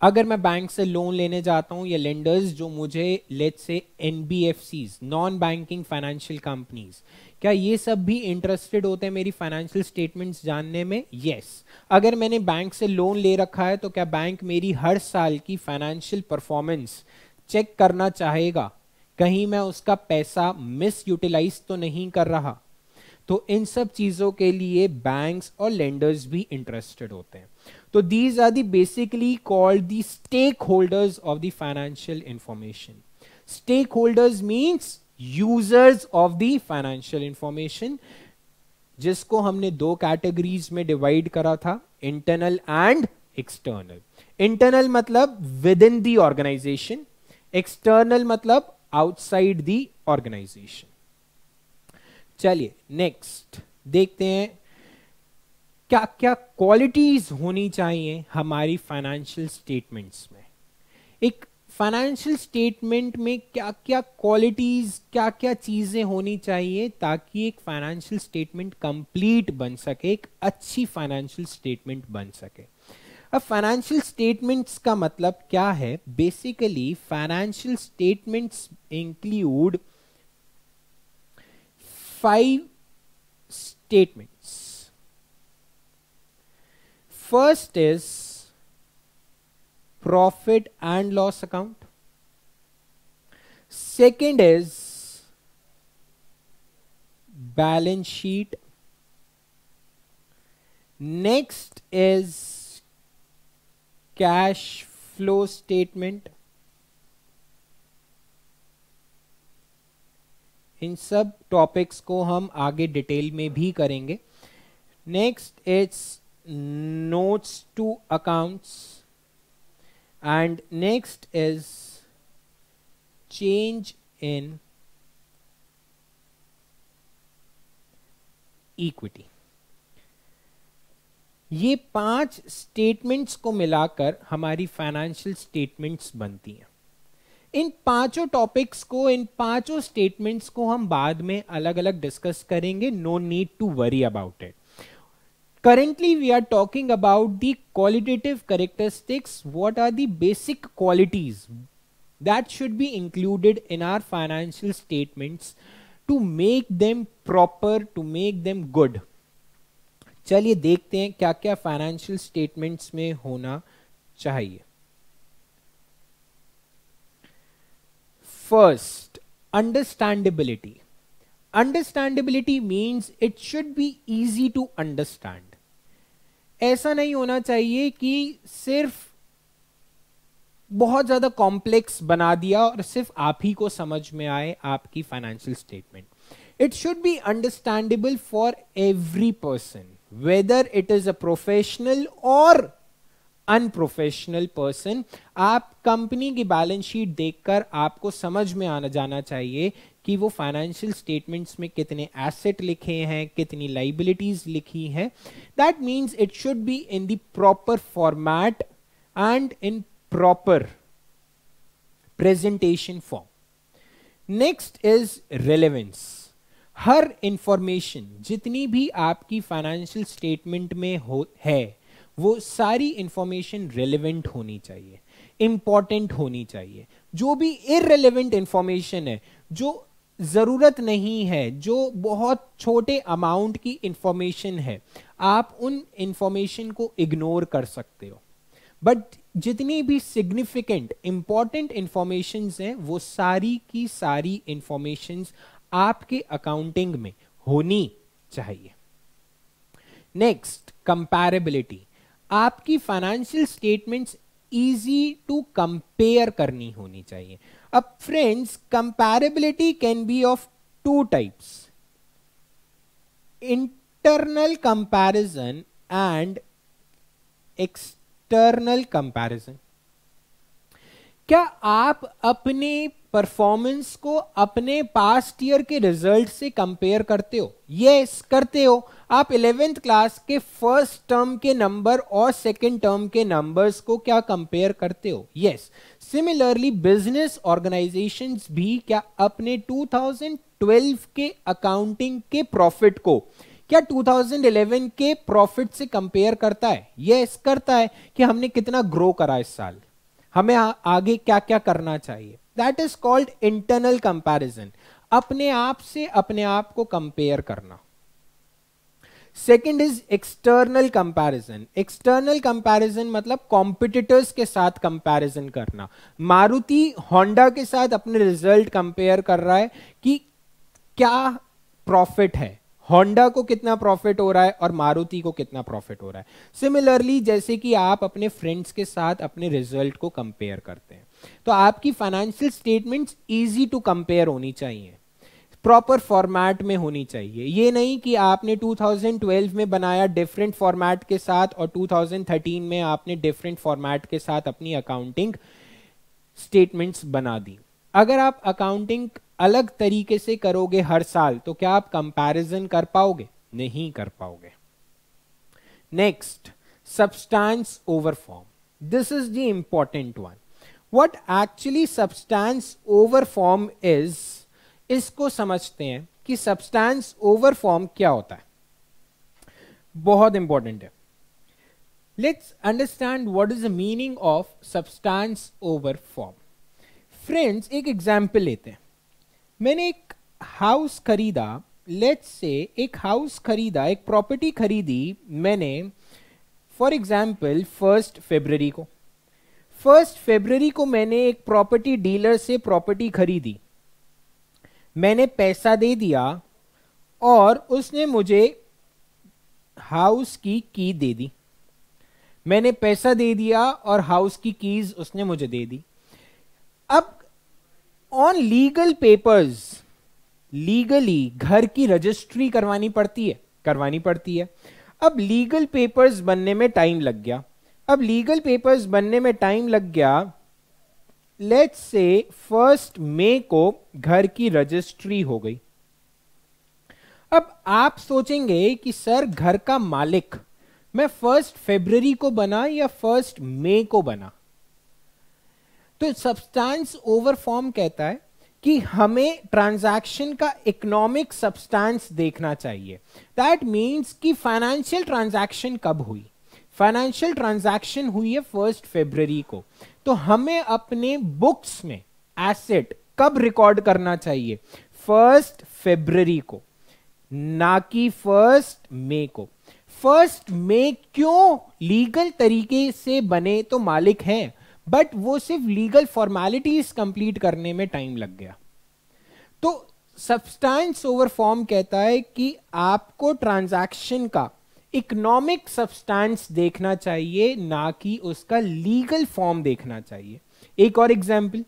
अगर मैं बैंक से लोन लेने जाता हूँ या लेंडर्स जो मुझे let say NBFC non banking financial companies क्या ये सब भी इंटरेस्टेड होते हैं मेरी फाइनेंशियल स्टेटमेंट्स जानने में? Yes yes. अगर मैंने बैंक से लोन ले रखा है तो क्या बैंक मेरी हर साल की फाइनेंशियल परफॉर्मेंस चेक करना चाहेगा? कहीं मैं उसका पैसा मिस यूटिलाइज तो नहीं कर रहा? तो इन सब चीज़ों के लिए बैंक्स और लेंडर्स भी इंटरेस्टेड होते हैं। तो these are the basically called the stakeholders of the financial information stakeholders means users of the financial information जिसको हमने दो कैटेगरीज में डिवाइड करा था इंटरनल एंड एक्सटर्नल इंटरनल मतलब within the organisation external मतलब आउटसाइड दी ऑर्गेनाइजेशन चलिए नेक्स्ट देखते हैं क्या क्या क्वालिटीज होनी चाहिए हमारी फाइनेंशियल स्टेटमेंट्स में? एक फाइनेंशियल स्टेटमेंट में क्या क्या क्वालिटीज क्या क्या चीज़ें होनी चाहिए ताकि एक फाइनेंशियल स्टेटमेंट कंप्लीट बन सके, एक अच्छी फाइनेंशियल स्टेटमेंट बन सके? अब फाइनेंशियल स्टेटमेंट्स का मतलब क्या है? Basically financial statements include five statements first is profit and loss account. Second is balance sheet. Next is cash flow statement. इन सब टॉपिक्स को हम आगे डिटेल में भी करेंगे next it's notes to accounts and next is change in equity ये पाँच स्टेटमेंट्स को मिलाकर हमारी फाइनेंशियल स्टेटमेंट्स बनती हैं। इन पाँचों टॉपिक्स को, इन पाँचों स्टेटमेंट्स को हम बाद में अलग अलग डिस्कस करेंगे। No need to worry about it currently we are talking about the qualitative characteristics what are the basic qualities that should be included in our financial statements to make them proper to make them good चलिए देखते हैं क्या क्या फाइनेंशियल स्टेटमेंट्स में होना चाहिए first understandability understandability means it should be easy to understand ऐसा नहीं होना चाहिए कि सिर्फ़ बहुत ज़्यादा कॉम्प्लेक्स बना दिया और सिर्फ़ आप ही को समझ में आए आपकी financial statement it should be understandable for every person whether it is a professional और अनप्रोफेशनल पर्सन आप कंपनी की बैलेंस शीट देखकर आपको समझ में आना जाना चाहिए कि वो फाइनेंशियल स्टेटमेंट्स में कितने एसेट लिखे हैं, कितनी लाइबिलिटीज लिखी हैं। That means it should be in the proper format and in proper presentation form next is relevance her information जितनी भी आपकी फाइनेंशियल स्टेटमेंट में हो, है, वो सारी इंफॉर्मेशन रेलेवेंट होनी चाहिए इंपॉर्टेंट होनी चाहिए। जो भी इरेलीवेंट इंफॉर्मेशन है, जो ज़रूरत नहीं है, जो बहुत छोटे अमाउंट की इंफॉर्मेशन है, आप उन इंफॉर्मेशन को इग्नोर कर सकते हो। बट जितनी भी सिग्निफिकेंट इंपॉर्टेंट इंफॉर्मेशन हैं, वो सारी की सारी इंफॉर्मेशन आपके अकाउंटिंग में होनी चाहिए। नेक्स्ट कंपैरेबिलिटी आपकी financial statements easy to compare करनी होनी चाहिए। अब friends comparability can be of two types internal comparison and external comparison क्या आप अपने परफॉर्मेंस को अपने पास्ट ईयर के रिज़ल्ट से कंपेयर करते हो। यस yes, करते हो। आप इलेवेंथ क्लास के फ़र्स्ट टर्म के नंबर और सेकेंड टर्म के नंबर्स को क्या कंपेयर करते हो? यस सिमिलरली बिज़नेस ऑर्गेनाइजेशन भी क्या अपने 2012 के अकाउंटिंग के प्रॉफिट को क्या 2011 के प्रॉफिट से कंपेयर करता है? यस yes, करता है कि हमने कितना ग्रो करा इस साल। हमें आगे क्या क्या करना चाहिए? That is called internal comparison अपने आप से अपने आप को कंपेयर करना। Second is external comparison external comparison मतलब कॉम्पिटिटर्स के साथ कंपैरिजन करना। मारुति होंडा के साथ अपने रिज़ल्ट कंपेयर कर रहा है कि क्या प्रॉफिट है। होंडा को कितना प्रॉफिट हो रहा है और मारुति को कितना प्रॉफिट हो रहा है। सिमिलरली जैसे कि आप अपने फ्रेंड्स के साथ अपने रिज़ल्ट को कंपेयर करते हैं। तो आपकी financial statements easy to compare होनी चाहिए। प्रॉपर फॉर्मेट में होनी चाहिए। ये नहीं कि आपने 2012 में बनाया डिफरेंट फॉर्मेट के साथ और 2013 में आपने डिफरेंट फॉर्मेट के साथ अपनी अकाउंटिंग स्टेटमेंट्स बना दी। अगर आप अकाउंटिंग अलग तरीके से करोगे हर साल तो क्या आप कंपैरिजन कर पाओगे? नहीं कर पाओगे। Next substance over form this is the important one. What actually substance over form is, इसको समझते हैं कि substance over form क्या होता है। बहुत इंपॉर्टेंट है। Let's understand what is the meaning of substance over form friends एक एग्ज़ाम्पल लेते हैं। मैंने एक हाउस खरीदा। लेट्स से एक हाउस खरीदा, एक प्रॉपर्टी खरीदी मैंने फॉर एग्ज़ाम्पल फ़र्स्ट फेब्रवरी को। फ़र्स्ट फेब्रवरी को मैंने एक प्रॉपर्टी डीलर से प्रॉपर्टी खरीदी। मैंने पैसा दे दिया और उसने मुझे हाउस की की दे दी। मैंने पैसा दे दिया और हाउस की कीज उसने मुझे दे दी। अब ऑन लीगल पेपर्स लीगली घर की रजिस्ट्री करवानी पड़ती है, करवानी पड़ती है। अब लीगल पेपर्स बनने में टाइम लग गया। अब लीगल पेपर्स बनने में टाइम लग गया। लेट्स से फ़र्स्ट मे को घर की रजिस्ट्री हो गई। अब आप सोचेंगे कि सर घर का मालिक, मैं फ़र्स्ट फेब्रवरी को बना या फ़र्स्ट मे को बना? तो सब्सटेंस ओवर फॉर्म कहता है कि हमें ट्रांजैक्शन का इकोनॉमिक सब्सटेंस देखना चाहिए। दैट मींस कि फाइनेंशियल ट्रांजैक्शन कब हुई? फाइनेंशियल ट्रांजैक्शन हुई है फ़र्स्ट फेब्रवरी को। तो हमें अपने बुक्स में एसेट कब रिकॉर्ड करना चाहिए? फ़र्स्ट फेब्रवरी को, ना कि फ़र्स्ट मे को। फ़र्स्ट मे क्यों लीगल तरीके से बने तो मालिक हैं बट वो सिर्फ़ लीगल फॉर्मेलिटीज कंप्लीट करने में टाइम लग गया। तो सब्सटेंस ओवर फॉर्म कहता है कि आपको ट्रांजैक्शन का इकोनॉमिक सब्सटेंस देखना चाहिए, ना कि उसका लीगल फॉर्म देखना चाहिए। एक और एग्ज़ाम्पल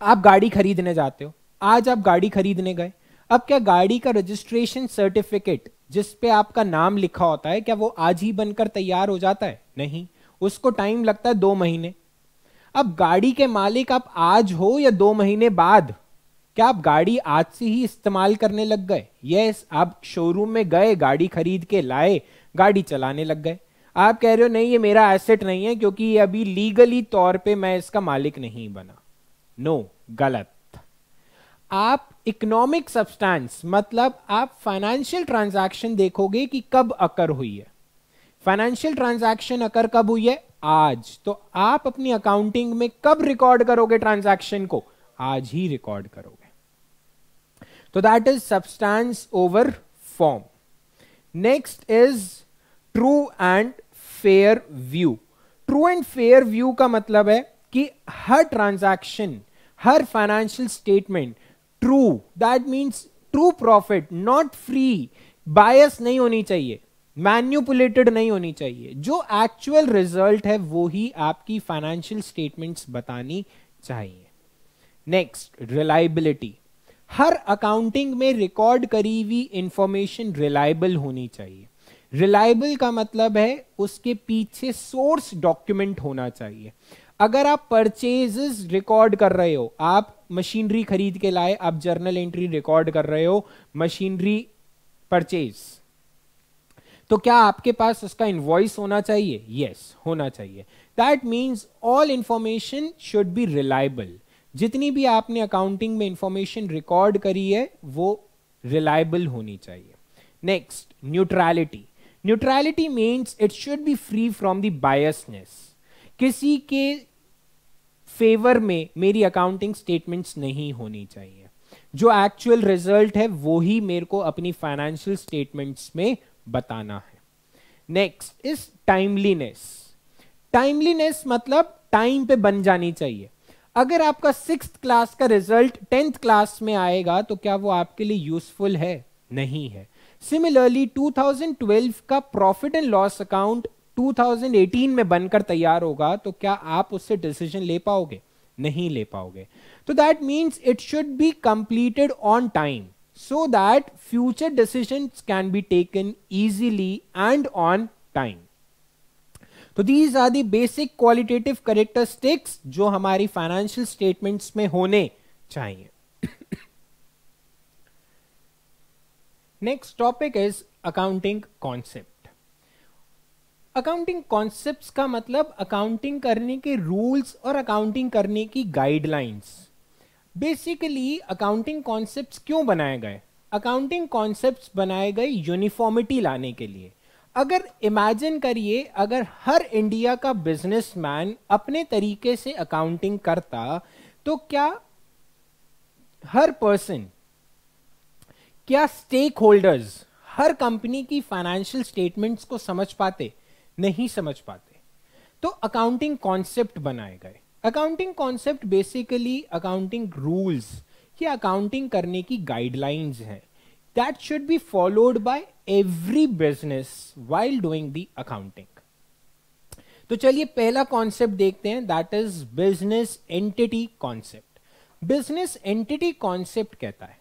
आप गाड़ी खरीदने जाते हो। आज आप गाड़ी खरीदने गए। अब क्या गाड़ी का रजिस्ट्रेशन सर्टिफिकेट जिस पे आपका नाम लिखा होता है, क्या वो आज ही बनकर तैयार हो जाता है? नहीं। उसको टाइम लगता है दो महीने। अब गाड़ी के मालिक आप आज हो या दो महीने बाद क्या आप गाड़ी आज से ही इस्तेमाल करने लग गए? यस आप शोरूम में गए गाड़ी खरीद के लाए गाड़ी चलाने लग गए। आप कह रहे हो नहीं ये मेरा एसेट नहीं है क्योंकि ये अभी लीगली तौर पे मैं इसका मालिक नहीं बना। नो no, गलत। आप इकोनॉमिक सब्सटेंस मतलब आप फाइनेंशियल ट्रांजैक्शन देखोगे कि कब अकर हुई है। फाइनेंशियल ट्रांजैक्शन अकर कब हुई है? आज। तो आप अपनी अकाउंटिंग में कब रिकॉर्ड करोगे ट्रांजैक्शन को? आज ही रिकॉर्ड करोगे। तो that is substance over form next is true and fair view true and fair view का मतलब है कि हर transaction her financial statement true that means true profit not free bias नहीं होनी चाहिए. मैन्युपुलेटेड नहीं होनी चाहिए. जो एक्चुअल रिज़ल्ट है, वो ही आपकी फाइनेंशियल स्टेटमेंट्स बतानी चाहिए. नेक्स्ट रिलायबिलिटी हर अकाउंटिंग में रिकॉर्ड करी हुई इंफॉर्मेशन रिलायबल होनी चाहिए। रिलायबल का मतलब है उसके पीछे सोर्स डॉक्यूमेंट होना चाहिए। अगर आप परचेजेस रिकॉर्ड कर रहे हो आप मशीनरी खरीद के लाए आप जर्नल एंट्री रिकॉर्ड कर रहे हो मशीनरी परचेज तो क्या आपके पास उसका इनवॉइस होना चाहिए? यस yes, होना चाहिए। That means all information should be reliable जितनी भी आपने अकाउंटिंग में इंफॉर्मेशन रिकॉर्ड करी है, वो रिलायबल होनी चाहिए। Next neutrality neutrality means it should be free from the biasness किसी के फेवर में मेरी अकाउंटिंग स्टेटमेंट्स नहीं होनी चाहिए। जो एक्चुअल रिज़ल्ट है, वो ही मेरे को अपनी फाइनेंशियल स्टेटमेंट्स में बताना है। नेक्स्ट इज़ टाइमलीनेस टाइमलीनेस मतलब टाइम पे बन जानी चाहिए। अगर आपका सिक्स क्लास का रिज़ल्ट टेंथ क्लास में आएगा तो क्या वो आपके लिए यूजफुल है? नहीं है. सिमिलरली 2012 का प्रॉफिट एंड लॉस अकाउंट 2018 में बनकर तैयार होगा तो क्या आप उससे डिसीज़न ले पाओगे? नहीं ले पाओगे. तो that means it should be completed on time so that future decision can be taken easily and on time. तो these are the basic qualitative characteristics जो हमारी फाइनेंशियल स्टेटमेंट्स में होने चाहिए। Next topic is accounting concept accounting concepts का मतलब अकाउंटिंग करने के रूल्स और अकाउंटिंग करने की गाइडलाइंस बेसिकली अकाउंटिंग कॉन्सेप्ट्स क्यों बनाए गए? अकाउंटिंग कॉन्सेप्ट्स बनाए गए यूनिफॉर्मिटी लाने के लिए। अगर इमेजिन करिए, अगर हर इंडिया का बिजनेसमैन अपने तरीके से अकाउंटिंग करता तो क्या हर पर्सन क्या स्टेक होल्डर्स हर कंपनी की फाइनेंशियल स्टेटमेंट्स को समझ पाते? नहीं समझ पाते। तो अकाउंटिंग कॉन्सेप्ट बनाए गए। Accounting concept basically accounting rules या अकाउंटिंग करने की गाइडलाइंस हैं। That should be followed by every business while doing the accounting तो चलिए पहला कॉन्सेप्ट देखते हैं that is business entity concept business entity concept कहता है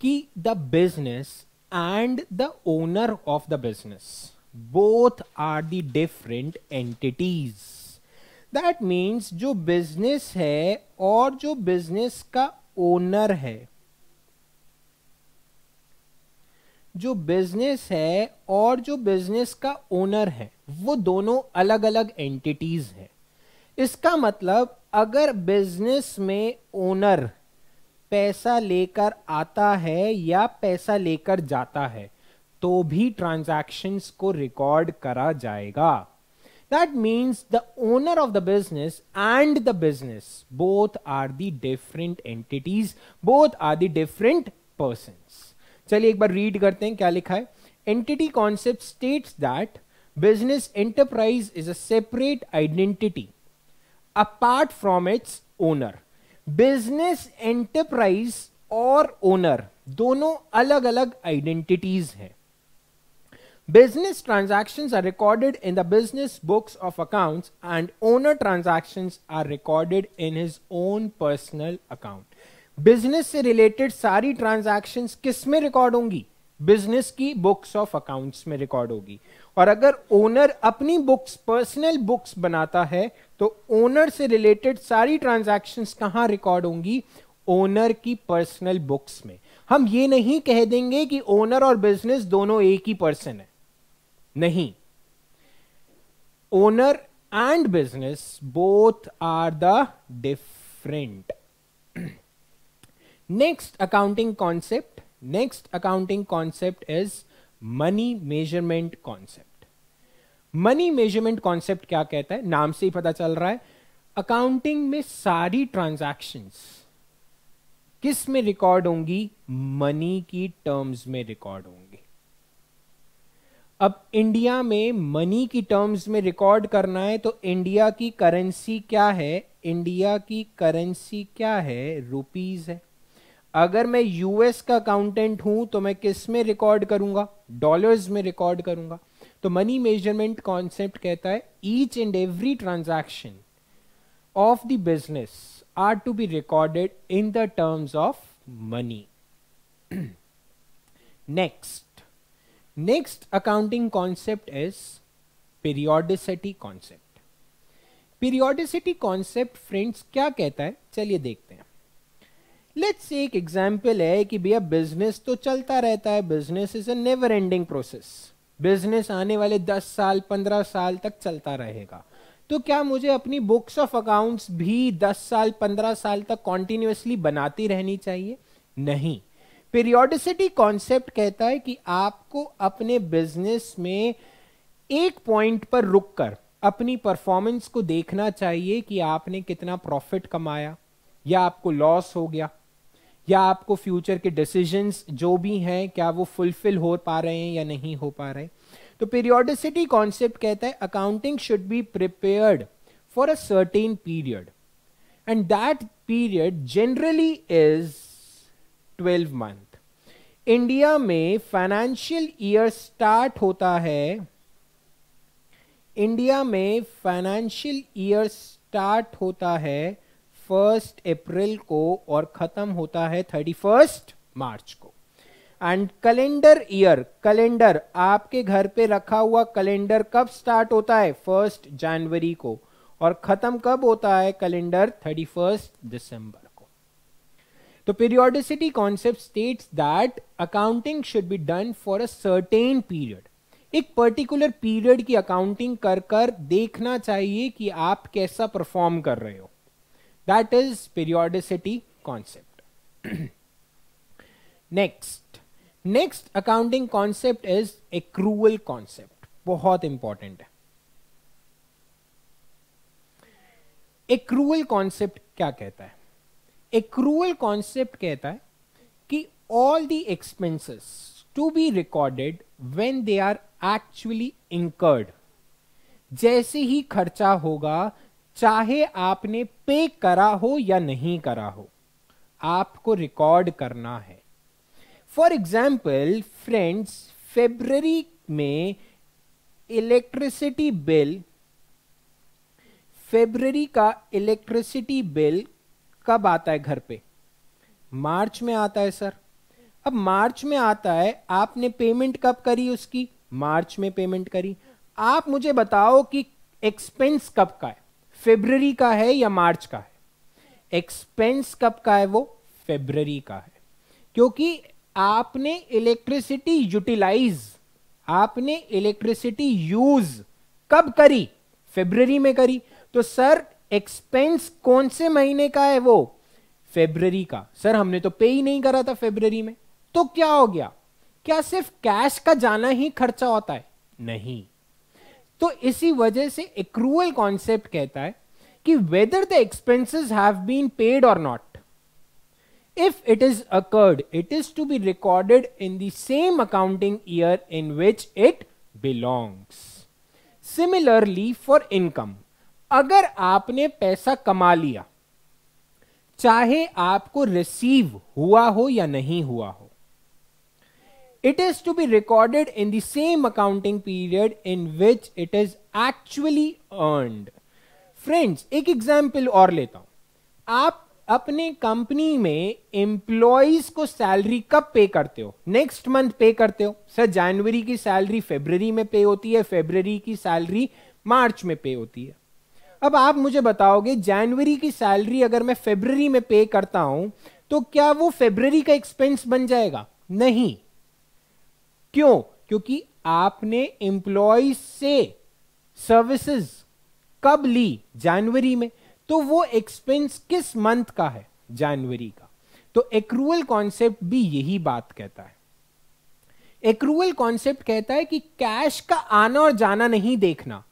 कि the business and the owner of the business both are the different entities that means जो बिज़नेस है और जो बिज़नेस का ओनर है जो बिज़नेस है और जो बिज़नेस का ओनर है, वो दोनों अलग अलग एंटिटीज है। इसका मतलब अगर बिज़नेस में ओनर पैसा लेकर आता है या पैसा लेकर जाता है तो भी ट्रांजैक्शंस को रिकॉर्ड करा जाएगा। That means the owner of the business and the business both are the different entities both are the different person चलिए एक बार रीड करते हैं, क्या लिखा है? Entity concept state that business enterprise is a separate identity apart from its owner business enterprise और ओनर दोनों अलग अलग आइडेंटिटीज हैं। Business transaction are recorded in the business books of account and owner transaction are recorded in his own personal account business से रिलेटेड सारी ट्रांजैक्शंस किसमें रिकॉर्ड होंगी? बिज़नेस की बुक्स ऑफ़ अकाउंट्स में रिकॉर्ड होगी। और अगर ओनर अपनी बुक्स, पर्सनल बुक्स बनाता है तो ओनर से रिलेटेड सारी ट्रांजैक्शंस कहाँ रिकॉर्ड होंगी? ओनर की पर्सनल बुक्स में। हम ये नहीं कह देंगे कि ओनर और बिज़नेस दोनों एक ही पर्सन है। नहीं। Owner and business both are the different. Next accounting concept, next accounting concept is money measurement concept. Money measurement concept क्या कहता है? नाम से ही पता चल रहा है। अकाउंटिंग में सारी ट्रांजैक्शंस किसमें रिकॉर्ड होंगी? मनी की टर्म्स में रिकॉर्ड होंगी। अब इंडिया में मनी की टर्म्स में रिकॉर्ड करना है तो इंडिया की करेंसी क्या है? इंडिया की करेंसी क्या है? रुपीज़ है। अगर मैं यूएस का अकाउंटेंट हूँ तो मैं किसमें रिकॉर्ड करूँगा? डॉलर्स में रिकॉर्ड करूँगा। तो मनी मेज़रमेंट कॉन्सेप्ट कहता है each and every transaction of the business are to be recorded in the terms of money next next accounting concept is periodicity concept periodicity concept friends क्या कहता है? चलिए देखते हैं। लेट्स से एक एग्ज़ाम्पल है कि भैया बिज़नेस तो चलता रहता है business is a never ending process business आने वाले दस साल, पंद्रह साल तक चलता रहेगा। तो क्या मुझे अपनी बुक्स ऑफ़ अकाउंट्स भी दस साल, पंद्रह साल तक कॉन्टिन्यूसली बनाती रहनी चाहिए? नहीं। पीरियोडिसिटी कॉन्सेप्ट कहता है कि आपको अपने बिज़नेस में एक पॉइंट पर रुककर अपनी परफॉर्मेंस को देखना चाहिए कि आपने कितना प्रॉफिट कमाया, या आपको लॉस हो गया। या आपको फ्यूचर के डिसीजंस जो भी हैं, क्या वो फुलफिल हो पा रहे हैं या नहीं हो पा रहे तो पीरियोडिसिटी कॉन्सेप्ट कहता है accounting should be prepared for a certain period and that period generally is 12 month India में फाइनेंशियल ईयर स्टार्ट होता है इंडिया में फाइनेंशियल ईयर स्टार्ट होता है फ़र्स्ट अप्रैल को और खत्म होता है थर्टी फ़र्स्ट मार्च को। एंड कैलेंडर ईयर कैलेंडर आपके घर पे रखा हुआ कैलेंडर कब स्टार्ट होता है? फ़र्स्ट जनवरी को। और खत्म कब होता है कैलेंडर थर्टी फ़र्स्ट दिसंबर को। तो periodicity concept states that accounting should be done for a certain period एक पर्टिकुलर पीरियड की अकाउंटिंग कर कर देखना चाहिए कि आप कैसा परफॉर्म कर रहे हो। That is periodicity concept next next accounting concept is accrual concept बहुत इंपॉर्टेंट है। एक्रूवल कॉन्सेप्ट क्या कहता है? एक्रूवल कॉन्सेप्ट कहता है कि all the expenses to be recorded when they are actually incurred जैसे ही खर्चा होगा चाहे आपने पे करा हो या नहीं करा हो, आपको रिकॉर्ड करना है। फॉर एग्ज़ाम्पल फ्रेंड्स फेब्रवरी में इलेक्ट्रिसिटी बिल फेब्रवरी का इलेक्ट्रिसिटी बिल कब आता है घर पे? मार्च में आता है, सर। अब मार्च में आता है, आपने पेमेंट कब करी उसकी? मार्च में पेमेंट करी। आप मुझे बताओ कि एक्सपेंस कब का है। फेब्रवरी का है या मार्च का है? एक्सपेंस कब का है वो? फेब्रवरी का है। क्योंकि आपने इलेक्ट्रिसिटी यूटिलाइज आपने इलेक्ट्रिसिटी यूज़ कब करी? फेब्रवरी में करी। तो सर एक्सपेंस कौन से महीने का है वो? फेब्रवरी का। सर हमने तो पे ही नहीं करा था फेब्रवरी में। तो क्या हो गया? क्या सिर्फ़ कैश का जाना ही खर्चा होता है? नहीं। तो इसी वजह से एक्रूअल कॉन्सेप्ट कहता है कि whether the expenses have been paid और not if it is occurred it is to be recorded in the same accounting year in which it belongs similarly for income अगर आपने पैसा कमा लिया चाहे आपको रिसीव हुआ हो या नहीं हुआ हो it is to be recorded in the same accounting period in which it is actually earned friends एक एग्ज़ाम्पल और लेता हूँ। आप अपने कंपनी में एम्प्लॉयज़ को सैलरी कब पे करते हो? नेक्स्ट मंथ पे करते हो? सर जनवरी की सैलरी फेब्रवरी में पे होती है फेब्रवरी की सैलरी मार्च में पे होती है। अब आप मुझे बताओगे जनवरी की सैलरी अगर मैं फेब्रवरी में पे करता हूँ तो क्या वो फेब्रवरी का एक्सपेंस बन जाएगा? नहीं। क्यों? क्योंकि आपने एम्प्लॉय से सर्विसेज़ कब ली? जनवरी में। तो वो एक्सपेंस किस मंथ का है? जनवरी का। तो एक्रूअल कॉन्सेप्ट भी यही बात कहता है। एक्रूअल कॉन्सेप्ट कहता है कि कैश का आना और जाना नहीं देखना।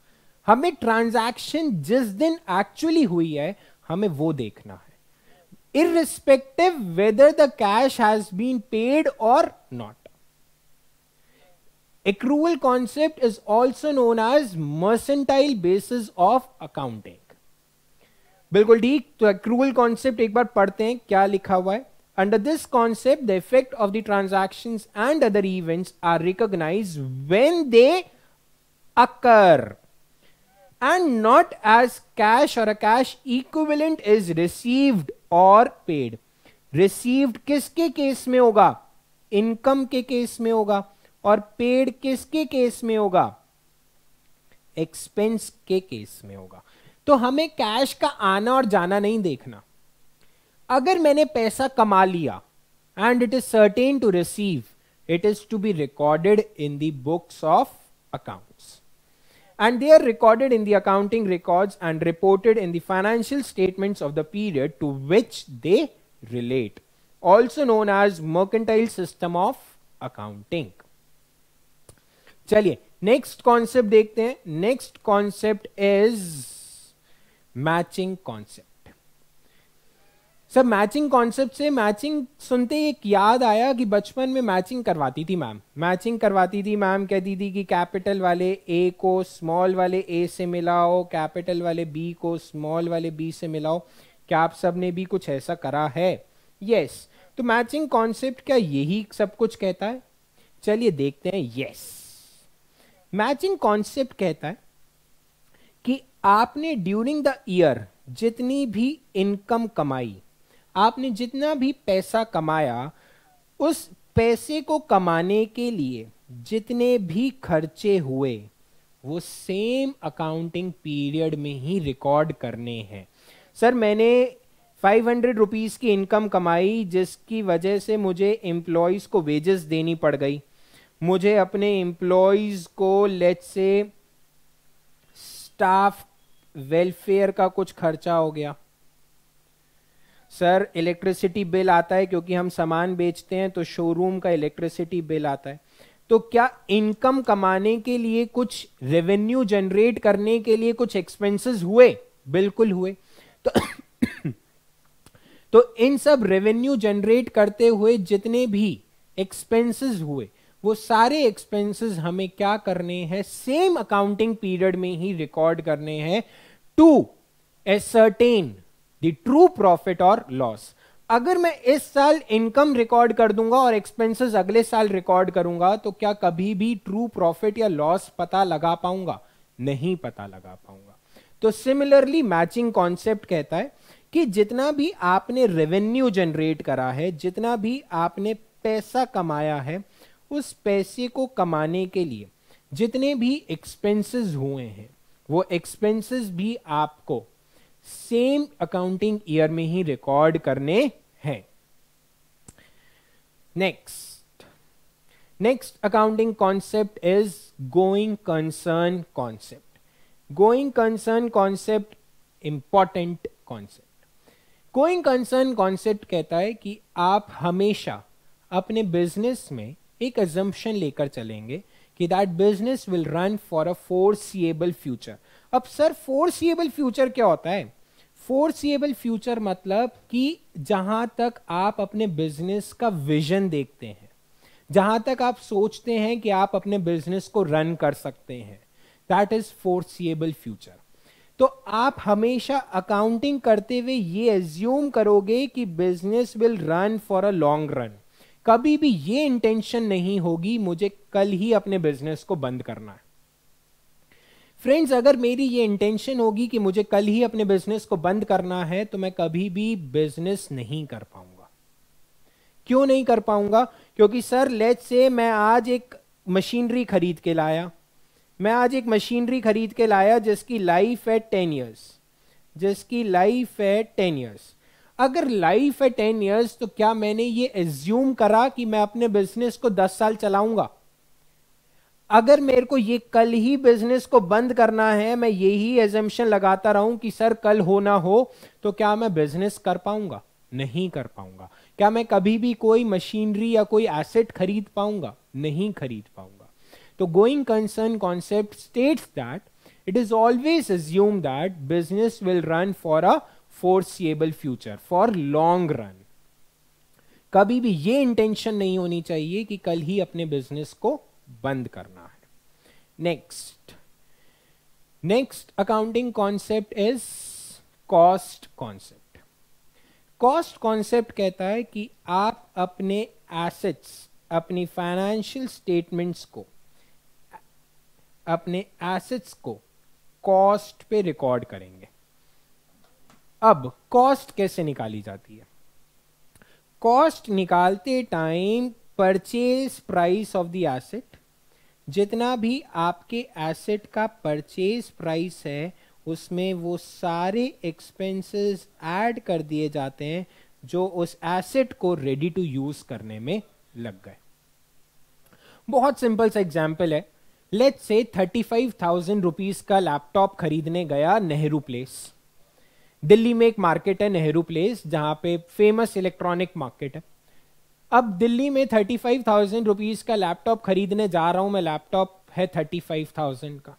हमें ट्रांजैक्शन जिस दिन एक्चुअली हुई है, हमें वो देखना है। Irrespective whether the cash has been paid और not accrual concept is also known as mercantile basis of accounting बिल्कुल ठीक तो accrual concept एक बार पढ़ते हैं क्या लिखा हुआ है under this concept the effect of the transactions and other events are recognized when they occur and not as cash or a cash equivalent is received or paid received किसके केस में होगा इनकम के केस में होगा और पेड किसके केस में होगा? एक्सपेंस के केस में होगा। तो हमें कैश का आना और जाना नहीं देखना। अगर मैंने पैसा कमा लिया and it is certain to receive it is to be recorded in the books of accounts and they are recorded in the accounting record and reported in the financial statement of the period to which they relate also known as mercantile system of accounting चलिए नेक्स्ट कॉन्सेप्ट देखते हैं। Next concept is matching concept sir matching concept से मैचिंग सुनते ही एक याद आया कि बचपन में मैचिंग करवाती थी मैम। मैचिंग करवाती थी मैम, कहती थी कि कैपिटल वाले ए को स्मॉल वाले ए से मिलाओ, कैपिटल वाले बी को स्मॉल वाले बी से मिलाओ। क्या आप सबने भी कुछ ऐसा करा है? Yes yes. तो मैचिंग कॉन्सेप्ट क्या यही सब कुछ कहता है? चलिए देखते हैं। यस मैचिंग कॉन्सेप्ट कहता है कि आपने ड्यूरिंग द ईयर जितनी भी इनकम कमाई, आपने जितना भी पैसा कमाया, उस पैसे को कमाने के लिए जितने भी खर्चे हुए, वो सेम अकाउंटिंग पीरियड में ही रिकॉर्ड करने हैं। सर मैंने फाइव हंड्रेड रुपीज़ की इनकम कमाई जिसकी वजह से मुझे एम्प्लॉयज़ को वेजेस देनी पड़ गई। मुझे अपने एम्प्लॉयज़ को लेट से स्टाफ वेलफेयर का कुछ खर्चा हो गया। सर इलेक्ट्रिसिटी बिल आता है क्योंकि हम सामान बेचते हैं तो शोरूम का इलेक्ट्रिसिटी बिल आता है। तो क्या इनकम कमाने के लिए कुछ रेवेन्यू जनरेट करने के लिए कुछ एक्सपेंसेस हुए? बिल्कुल हुए। तो तो इन सब रेवेन्यू जनरेट करते हुए जितने भी एक्सपेंसेस हुए वो सारे एक्सपेंसेस हमें क्या करने हैं? सेम अकाउंटिंग पीरियड में ही रिकॉर्ड करने हैं। To ascertain the true profit और लॉस अगर मैं इस साल इनकम रिकॉर्ड कर दूँगा और एक्सपेंसेस अगले साल रिकॉर्ड करूँगा तो क्या कभी भी ट्रू प्रॉफिट या लॉस पता लगा पाऊँगा? नहीं पता लगा पाऊँगा। तो सिमिलरली मैचिंग कॉन्सेप्ट कहता है कि जितना भी आपने रेवेन्यू जनरेट करा है, जितना भी आपने पैसा कमाया है उस पैसे को कमाने के लिए जितने भी एक्सपेंसेस हुए हैं, वो एक्सपेंसेस भी आपको सेम अकाउंटिंग ईयर में ही रिकॉर्ड करने हैं। Next next accounting concept is going concern concept going concern concept important concept going concern concept कहता है कि आप हमेशा अपने बिज़नेस में एक एजम्पन लेकर चलेंगे कि that business will run for a foreseeable future अब सर फोर्सिएबल फ्यूचर क्या होता है? फोर्सिएबल फ्यूचर मतलब कि जहाँ तक आप अपने बिज़नेस का विजन देखते हैं, जहाँ तक आप सोचते हैं कि आप अपने बिज़नेस को रन कर सकते हैं दैट इज़ फोर्सिएबल फ्यूचर तो आप हमेशा अकाउंटिंग करते हुए ये एज्यूम करोगे कि business will run for a long run कभी भी ये इंटेंशन नहीं होगी, मुझे कल ही अपने बिज़नेस को बंद करना है। फ्रेंड्स अगर मेरी ये इंटेंशन होगी कि मुझे कल ही अपने बिज़नेस को बंद करना है तो मैं कभी भी बिज़नेस नहीं कर पाऊँगा। क्यों नहीं कर पाऊँगा? क्योंकि सर लेट से मैं आज एक मशीनरी खरीद के लाया। मैं आज एक मशीनरी खरीद के लाया जिसकी लाइफ है टेन ईयर्स जिसकी लाइफ है टेन ईयर्स अगर लाइफ है टेन ईयर्स तो क्या मैंने ये एज्यूम करा कि मैं अपने बिज़नेस को दस साल चलाऊँगा? अगर मेरे को ये कल ही बिज़नेस को बंद करना है, मैं यही एजम्पन लगाता रहूँ कि सर, कल हो ना हो तो क्या मैं बिज़नेस कर पाऊँगा? नहीं कर पाऊँगा। क्या मैं कभी भी कोई मशीनरी या कोई एसेट खरीद पाऊँगा? नहीं खरीद पाऊँगा। तो going concern concept states that it is always assume that business will run for a foreseeable future for long run कभी भी ये इंटेंशन नहीं होनी चाहिए कि कल ही अपने बिज़नेस को बंद करना है। Next next accounting concept is cost concept cost concept कहता है कि आप अपने एसेट्स अपनी फाइनेंशियल स्टेटमेंट्स को, अपने एसेट्स को कॉस्ट पे रिकॉर्ड करेंगे। अब कॉस्ट कैसे निकाली जाती है? कॉस्ट निकालते time purchase price of the asset जितना भी आपके एसेट का परचेज प्राइस है, उसमें वो सारे एक्सपेंसेस ऐड कर दिए जाते हैं, जो उस एसेट को रेडी टू यूज़ करने में लग गए। बहुत सिंपल सा एग्जांपल है। Let's say thirty five thousand rupees का लैपटॉप खरीदने गया नेहरू प्लेस दिल्ली में एक मार्केट है, नेहरू प्लेस जहाँ पे फ़ेमस इलेक्ट्रॉनिक मार्केट है। अब दिल्ली में थर्टी फाइव थाउज़ेंड रुपीज़ का लैपटॉप खरीदने जा रहा हूँ, मैं लैपटॉप है थर्टी फाइव थाउज़ेंड का।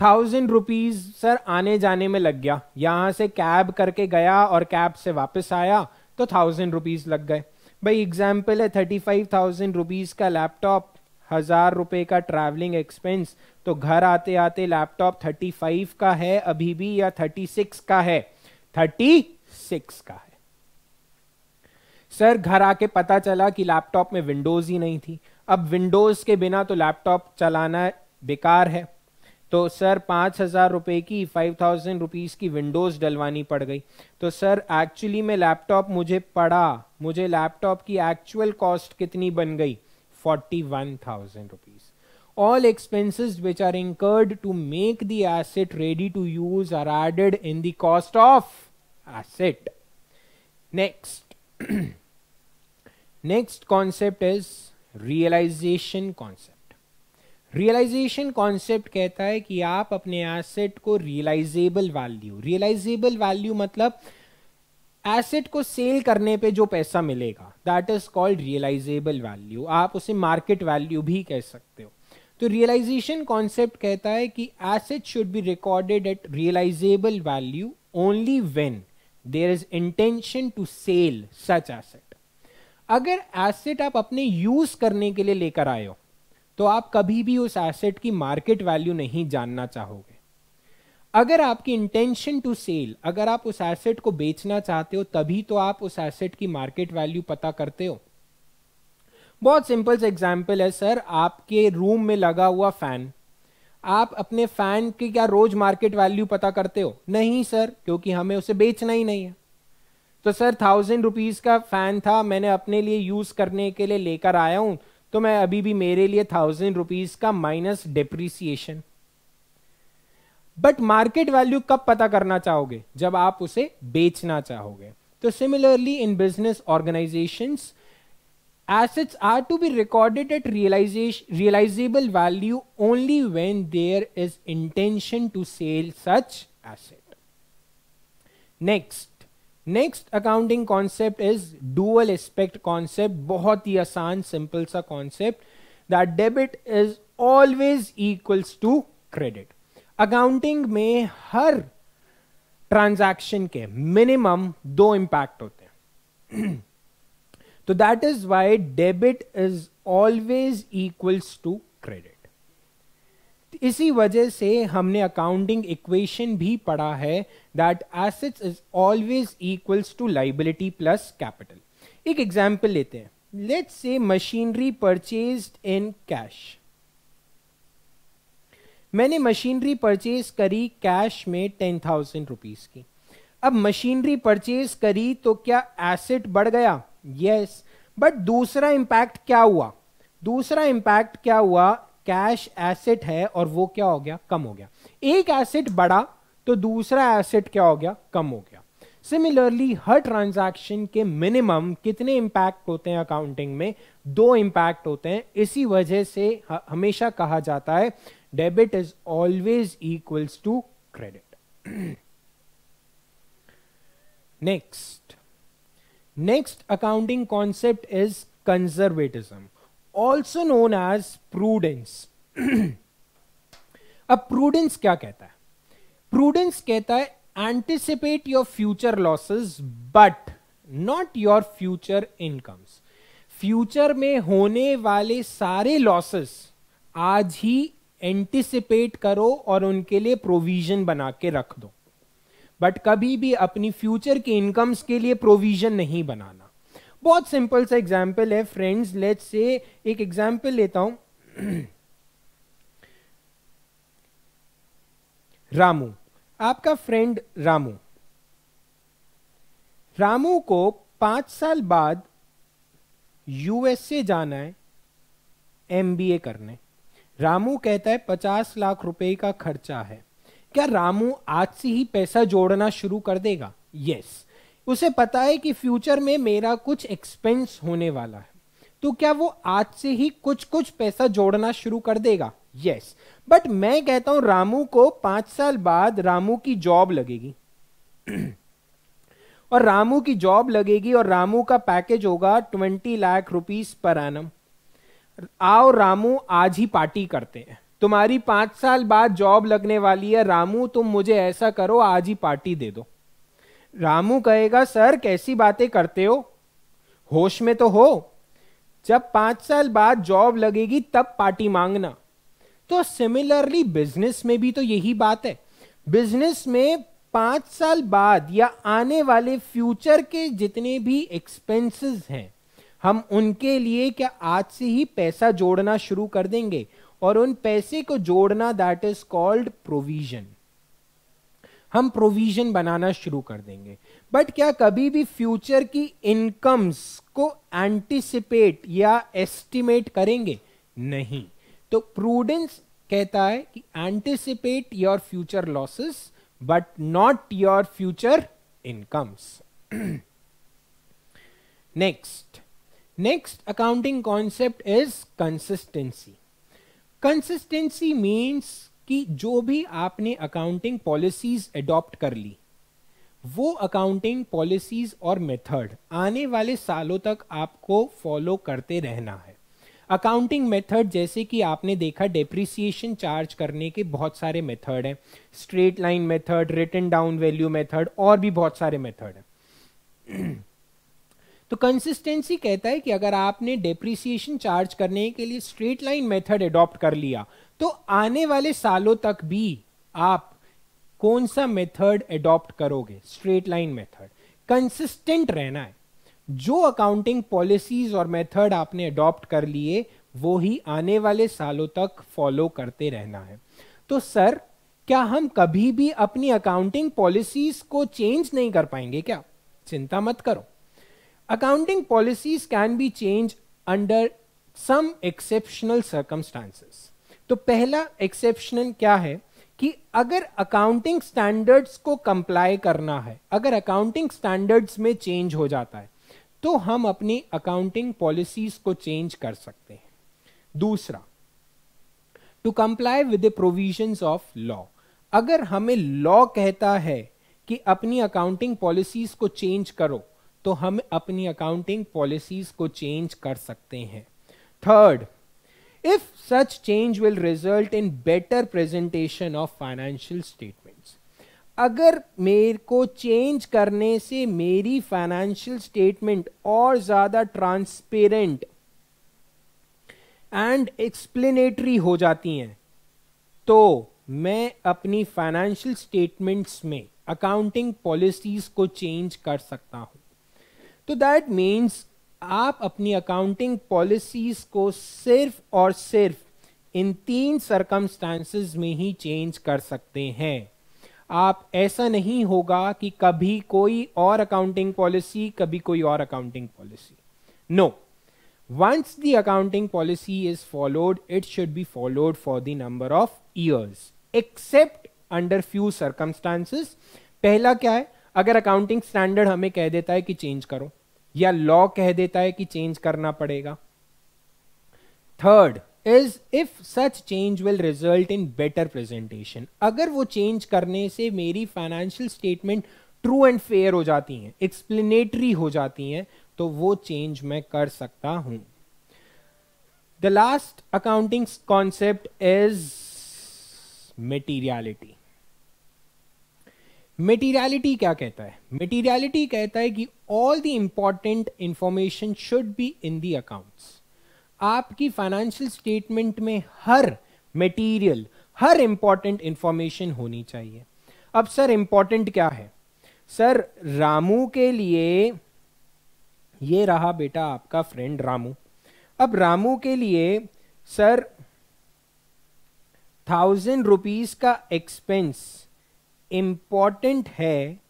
थाउज़ेंड रुपीज़ सर आने जाने में लग गया। यहाँ से कैब करके गया और कैब से वापस आया तो थाउज़ेंड रुपीज़ लग गए। भाई एग्ज़ाम्पल है थर्टी फाइव थाउज़ेंड रुपीज़ का लैपटॉप हज़ार रुपए का ट्रैवलिंग एक्सपेंस तो घर आते आते लैपटॉप थर्टी फाइव का है, अभी भी या थर्टी सिक्स का है? थर्टी सिक्स का है। सर घर आके पता चला कि लैपटॉप में विंडोज़ ही नहीं थी। अब विंडोज़ के बिना तो लैपटॉप चलाना बेकार है। तो सर पाँच हज़ार रुपए की फाइव थाउज़ेंड रुपीज़ की विंडोज़ डलवानी पड़ गई। तो सर एक्चुअली में लैपटॉप मुझे पड़ा मुझे लैपटॉप की एक्चुअल कॉस्ट कितनी बन गई? Forty one thousand rupees all expenses which are incurred to make the asset ready to use are added in the cost of asset next next concept is realisation concept realisation concept कहता है कि आप अपने एसेट को रियलाइजेबल वैल्यू रियलाइजेबल वैल्यू मतलब एसेट को सेल करने पे जो पैसा मिलेगा that is called realisable value आप उसे मार्केट वैल्यू भी कह सकते हो। तो रियलाइजेशन कॉन्सेप्ट कहता है कि asset should be recorded at realisable value only when there is intention to sell such asset अगर एसेट आप अपने यूज़ करने के लिए लेकर आए हो तो आप कभी भी उस एसेट की मार्केट वैल्यू नहीं जानना चाहोगे। अगर आपकी इंटेंशन टू सेल अगर आप उस एसेट को बेचना चाहते हो, तभी तो आप उस एसेट की मार्केट वैल्यू पता करते हो। बहुत सिंपल से एग्ज़ाम्पल है सर आपके रूम में लगा हुआ फ़ैन आप अपने फ़ैन की क्या रोज मार्केट वैल्यू पता करते हो? नहीं सर क्योंकि हमें उसे बेचना ही नहीं है। तो सर थाउज़ेंड रुपीज़ का फ़ैन था, मैंने अपने लिए यूज़ करने के लिए लेकर आया हूँ तो मैं अभी भी मेरे लिए थाउज़ेंड रुपीज़ का minus depreciation but market value कब पता करना चाहोगे? जब आप उसे बेचना चाहोगे। तो similarly in business organisation assets are to be recorded at realisation realisable value only when there is intention to sell such asset next next accounting concept is dual aspect concept बहुत ही आसान सिंपल सा concept that debit is always equals to credit accounting में हर ट्रांजैक्शन के मिनिमम दो इंपैक्ट होते हैं। तो that is why debit is always equals to credit. इसी वजह से हमने अकाउंटिंग इक्वेशन भी पढ़ा है that assets is always equals to liability plus capital. एक एग्ज़ाम्पल लेते हैं। Let's say machinery purchase in cash. मैंने मशीनरी परचेज करी कैश में टेन थाउज़ेंड रुपीज़ की। अब मशीनरी परचेज करी तो क्या एसेट बढ़ गया? यस बट दूसरा इंपैक्ट क्या हुआ? दूसरा इंपैक्ट क्या हुआ? कैश एसेट है और वो क्या हो गया? कम हो गया। एक एसेट बढ़ा तो दूसरा एसेट क्या हो गया? कम हो गया। सिमिलरली हर ट्रांजैक्शन के मिनिमम कितने इंपैक्ट होते हैं अकाउंटिंग में? दो इंपैक्ट होते हैं। इसी वजह से हमेशा कहा जाता है debit is always equals to credit. Next. Next accounting concept is conservatism, also known as prudence. अब प्रूडेंस क्या कहता है प्रूडेंस कहता है anticipate your future losses but not your future incomes future में होने वाले सारे लॉसेस आज ही एंटिसिपेट करो और उनके लिए प्रोविज़न बना के रख दो। बट कभी भी अपनी फ्यूचर के इनकम्स के लिए प्रोविज़न नहीं बनाना। बहुत सिंपल सा एग्ज़ाम्पल है फ्रेंड्स लेट से एक एग्ज़ाम्पल लेता हूँ। रामू, आपका फ्रेंड रामू। रामू को पाँच साल बाद यूएसए जाना है एमबीए करने। रामू कहता है, पचास लाख रुपए का खर्चा है। क्या रामू आज से ही पैसा जोड़ना शुरू कर देगा? यस उसे पता है कि फ्यूचर में मेरा कुछ एक्सपेंस होने वाला है। तो क्या वो आज से ही कुछ कुछ पैसा जोड़ना शुरू कर देगा? यस बट मैं कहता हूँ, रामू को पाँच साल बाद रामू की जॉब लगेगी। और रामू की जॉब लगेगी और रामू का पैकेज होगा ट्वेंटी लाख रुपीस पर एनम आओ रामू आज ही पार्टी करते हैं। तुम्हारी पाँच साल बाद जॉब लगने वाली है, रामू, तुम मुझे ऐसा करो, आज ही पार्टी दे दो। रामू कहेगा, सर, कैसी बातें करते हो? होश में तो हो। जब पाँच साल बाद जॉब लगेगी, तब पार्टी मांगना। तो सिमिलरली बिज़नेस में भी तो यही बात है। बिज़नेस में पाँच साल बाद या आने वाले फ्यूचर के जितने भी एक्सपेंसेस हैं हम उनके लिए क्या आज से ही पैसा जोड़ना शुरू कर देंगे? और उन पैसे को जोड़ना दैट इज़ कॉल्ड प्रोविज़न हम प्रोविज़न बनाना शुरू कर देंगे। बट क्या कभी भी फ्यूचर की इनकम्स को एंटिसिपेट या एस्टिमेट करेंगे? नहीं। तो प्रूडेंस कहता है कि anticipate your future losses but not your future incomes next next accounting concept is consistency consistency means कि जो भी आपने अकाउंटिंग पॉलिसीज़ अडॉप्ट कर ली, वो अकाउंटिंग पॉलिसीज़ और मेथड आने वाले सालों तक आपको फॉलो करते रहना है। अकाउंटिंग मेथड जैसे कि आपने देखा डेप्रिसिएशन चार्ज करने के बहुत सारे मेथड हैं। Straight line method written down value method और भी बहुत सारे मेथड हैं। तो कंसिस्टेंसी कहता है कि अगर आपने डेप्रिसिएशन चार्ज करने के लिए स्ट्रेट लाइन मेथड अडॉप्ट कर लिया तो आने वाले सालों तक भी आप कौन सा मेथड अडॉप्ट करोगे? स्ट्रेट लाइन मेथड कंसिस्टेंट रहना है। जो अकाउंटिंग पॉलिसीज़ और मेथड आपने अडॉप्ट कर लिए, वो ही आने वाले सालों तक फॉलो करते रहना है। तो सर क्या हम कभी भी अपनी अकाउंटिंग पॉलिसीज़ को चेंज नहीं कर पाएँगे क्या? चिंता मत करो। Accounting policies can be change under some exceptional circumstances तो पहला एक्सेप्शनल क्या है? कि अगर अकाउंटिंग स्टैंडर्ड्स को कंप्लाई करना है, अगर अकाउंटिंग स्टैंडर्ड्स में चेंज हो जाता है तो हम अपनी अकाउंटिंग पॉलिसीज़ को चेंज कर सकते हैं। दूसरा to comply with the provisions of law अगर हमें लॉ कहता है कि अपनी अकाउंटिंग पॉलिसीज़ को चेंज करो तो हम अपनी अकाउंटिंग पॉलिसीज़ को चेंज कर सकते हैं। Third if such change will result in better presentation of financial statements अगर मेरे को चेंज करने से मेरी फाइनेंशियल स्टेटमेंट और ज़्यादा ट्रांसपेरेंट एंड एक्सप्लेनेटरी हो जाती हैं तो मैं अपनी फाइनेंशियल स्टेटमेंट्स में अकाउंटिंग पॉलिसीज़ को चेंज कर सकता हूँ। तो दैट मीन्स आप अपनी अकाउंटिंग पॉलिसीज़ को सिर्फ़ और सिर्फ़ इन तीन सरकमस्टांसेस में ही चेंज कर सकते हैं। आप ऐसा नहीं होगा कि कभी कोई और अकाउंटिंग पॉलिसी कभी कोई और accounting policy no once the accounting policy is followed it should be followed for the number of years except under few circumstances पहला क्या है? अगर अकाउंटिंग स्टैंडर्ड हमें कह देता है कि चेंज करो, या लॉ कह देता है कि चेंज करना पड़ेगा। Third is if such change will result in better presentation अगर वो चेंज करने से मेरी financial statement true and fair हो जाती हैं एक्सप्लेनेटरी हो जाती हैं तो वो चेंज मैं कर सकता हूँ। The last accounting concept is materiality materiality क्या कहता है? मेटीरियलिटी कहता है कि all the important information should be in the accounts आपकी फाइनेंशियल स्टेटमेंट में हर मेटीरियल हर इंपॉर्टेंट इंफॉर्मेशन होनी चाहिए। अब सर इंपॉर्टेंट क्या है? सर रामू के लिए ये रहा बेटा आपका फ्रेंड रामू। अब रामू के लिए सर थाउज़ेंड रुपीज़ का एक्सपेंस इंपॉर्टेंट है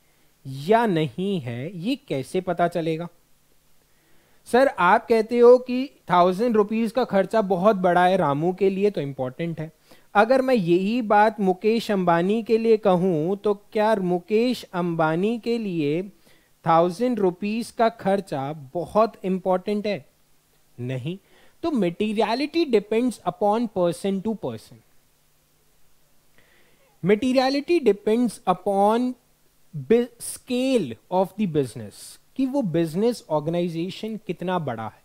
या नहीं है, ये कैसे पता चलेगा? सर, आप कहते हो कि थाउज़ेंड रुपीज़ का खर्चा बहुत बड़ा है, रामू के लिए तो इंपॉर्टेंट है। अगर मैं यही बात मुकेश अंबानी के लिए कहूँ तो क्या मुकेश अंबानी के लिए थाउज़ेंड रुपीज़ का खर्चा बहुत इंपॉर्टेंट है? नहीं। तो materiality depends upon person to person materiality depends upon scale of the business कि वो बिज़नेस ऑर्गेनाइजेशन कितना बड़ा है।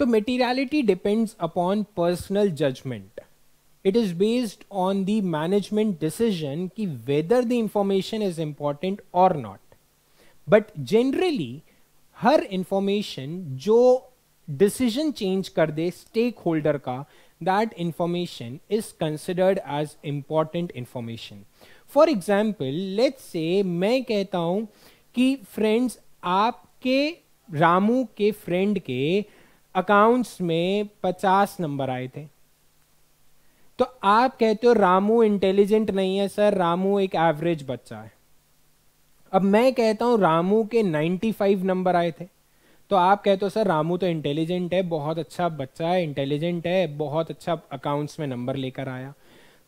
तो materiality depends upon personal judgement it is based on the management decision कि whether the information is important और नॉट बट जनरली हर इंफॉर्मेशन जो डिसीज़न चेंज कर दे स्टेक होल्डर का that information is considered as important information. For example, let's say मैं कहता हूँ कि फ्रेंड्स आपके रामू के फ्रेंड के अकाउंट्स में 50 नंबर आए थे। तो आप कहते हो रामू इंटेलिजेंट नहीं है सर रामू एक एवरेज बच्चा है। अब मैं कहता हूँ रामू के 95 नंबर आए थे। तो आप कहते हो सर, रामू तो इंटेलिजेंट है, बहुत अच्छा बच्चा है इंटेलिजेंट है, बहुत अच्छा अकाउंट्स में नंबर लेकर आया।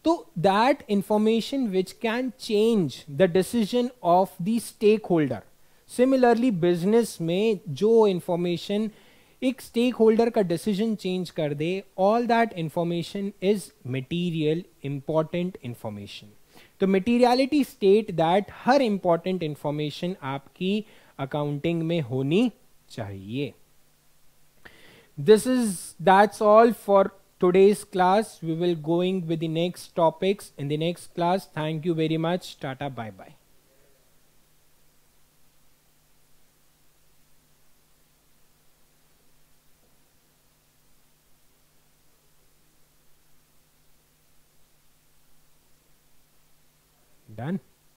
तो that information which can change the decision of the stakeholder similarly business में जो इंफॉर्मेशन एक स्टेक होल्डर का डिसीज़न चेंज कर दे all that information is material important information तो मटीरियलिटी स्टेट दैट हर इंपॉर्टेंट इंफॉर्मेशन आपकी अकाउंटिंग में होनी चाहिए this is that's all for today's class we will going with the next topics in the next class thank you very much tata bye bye Done.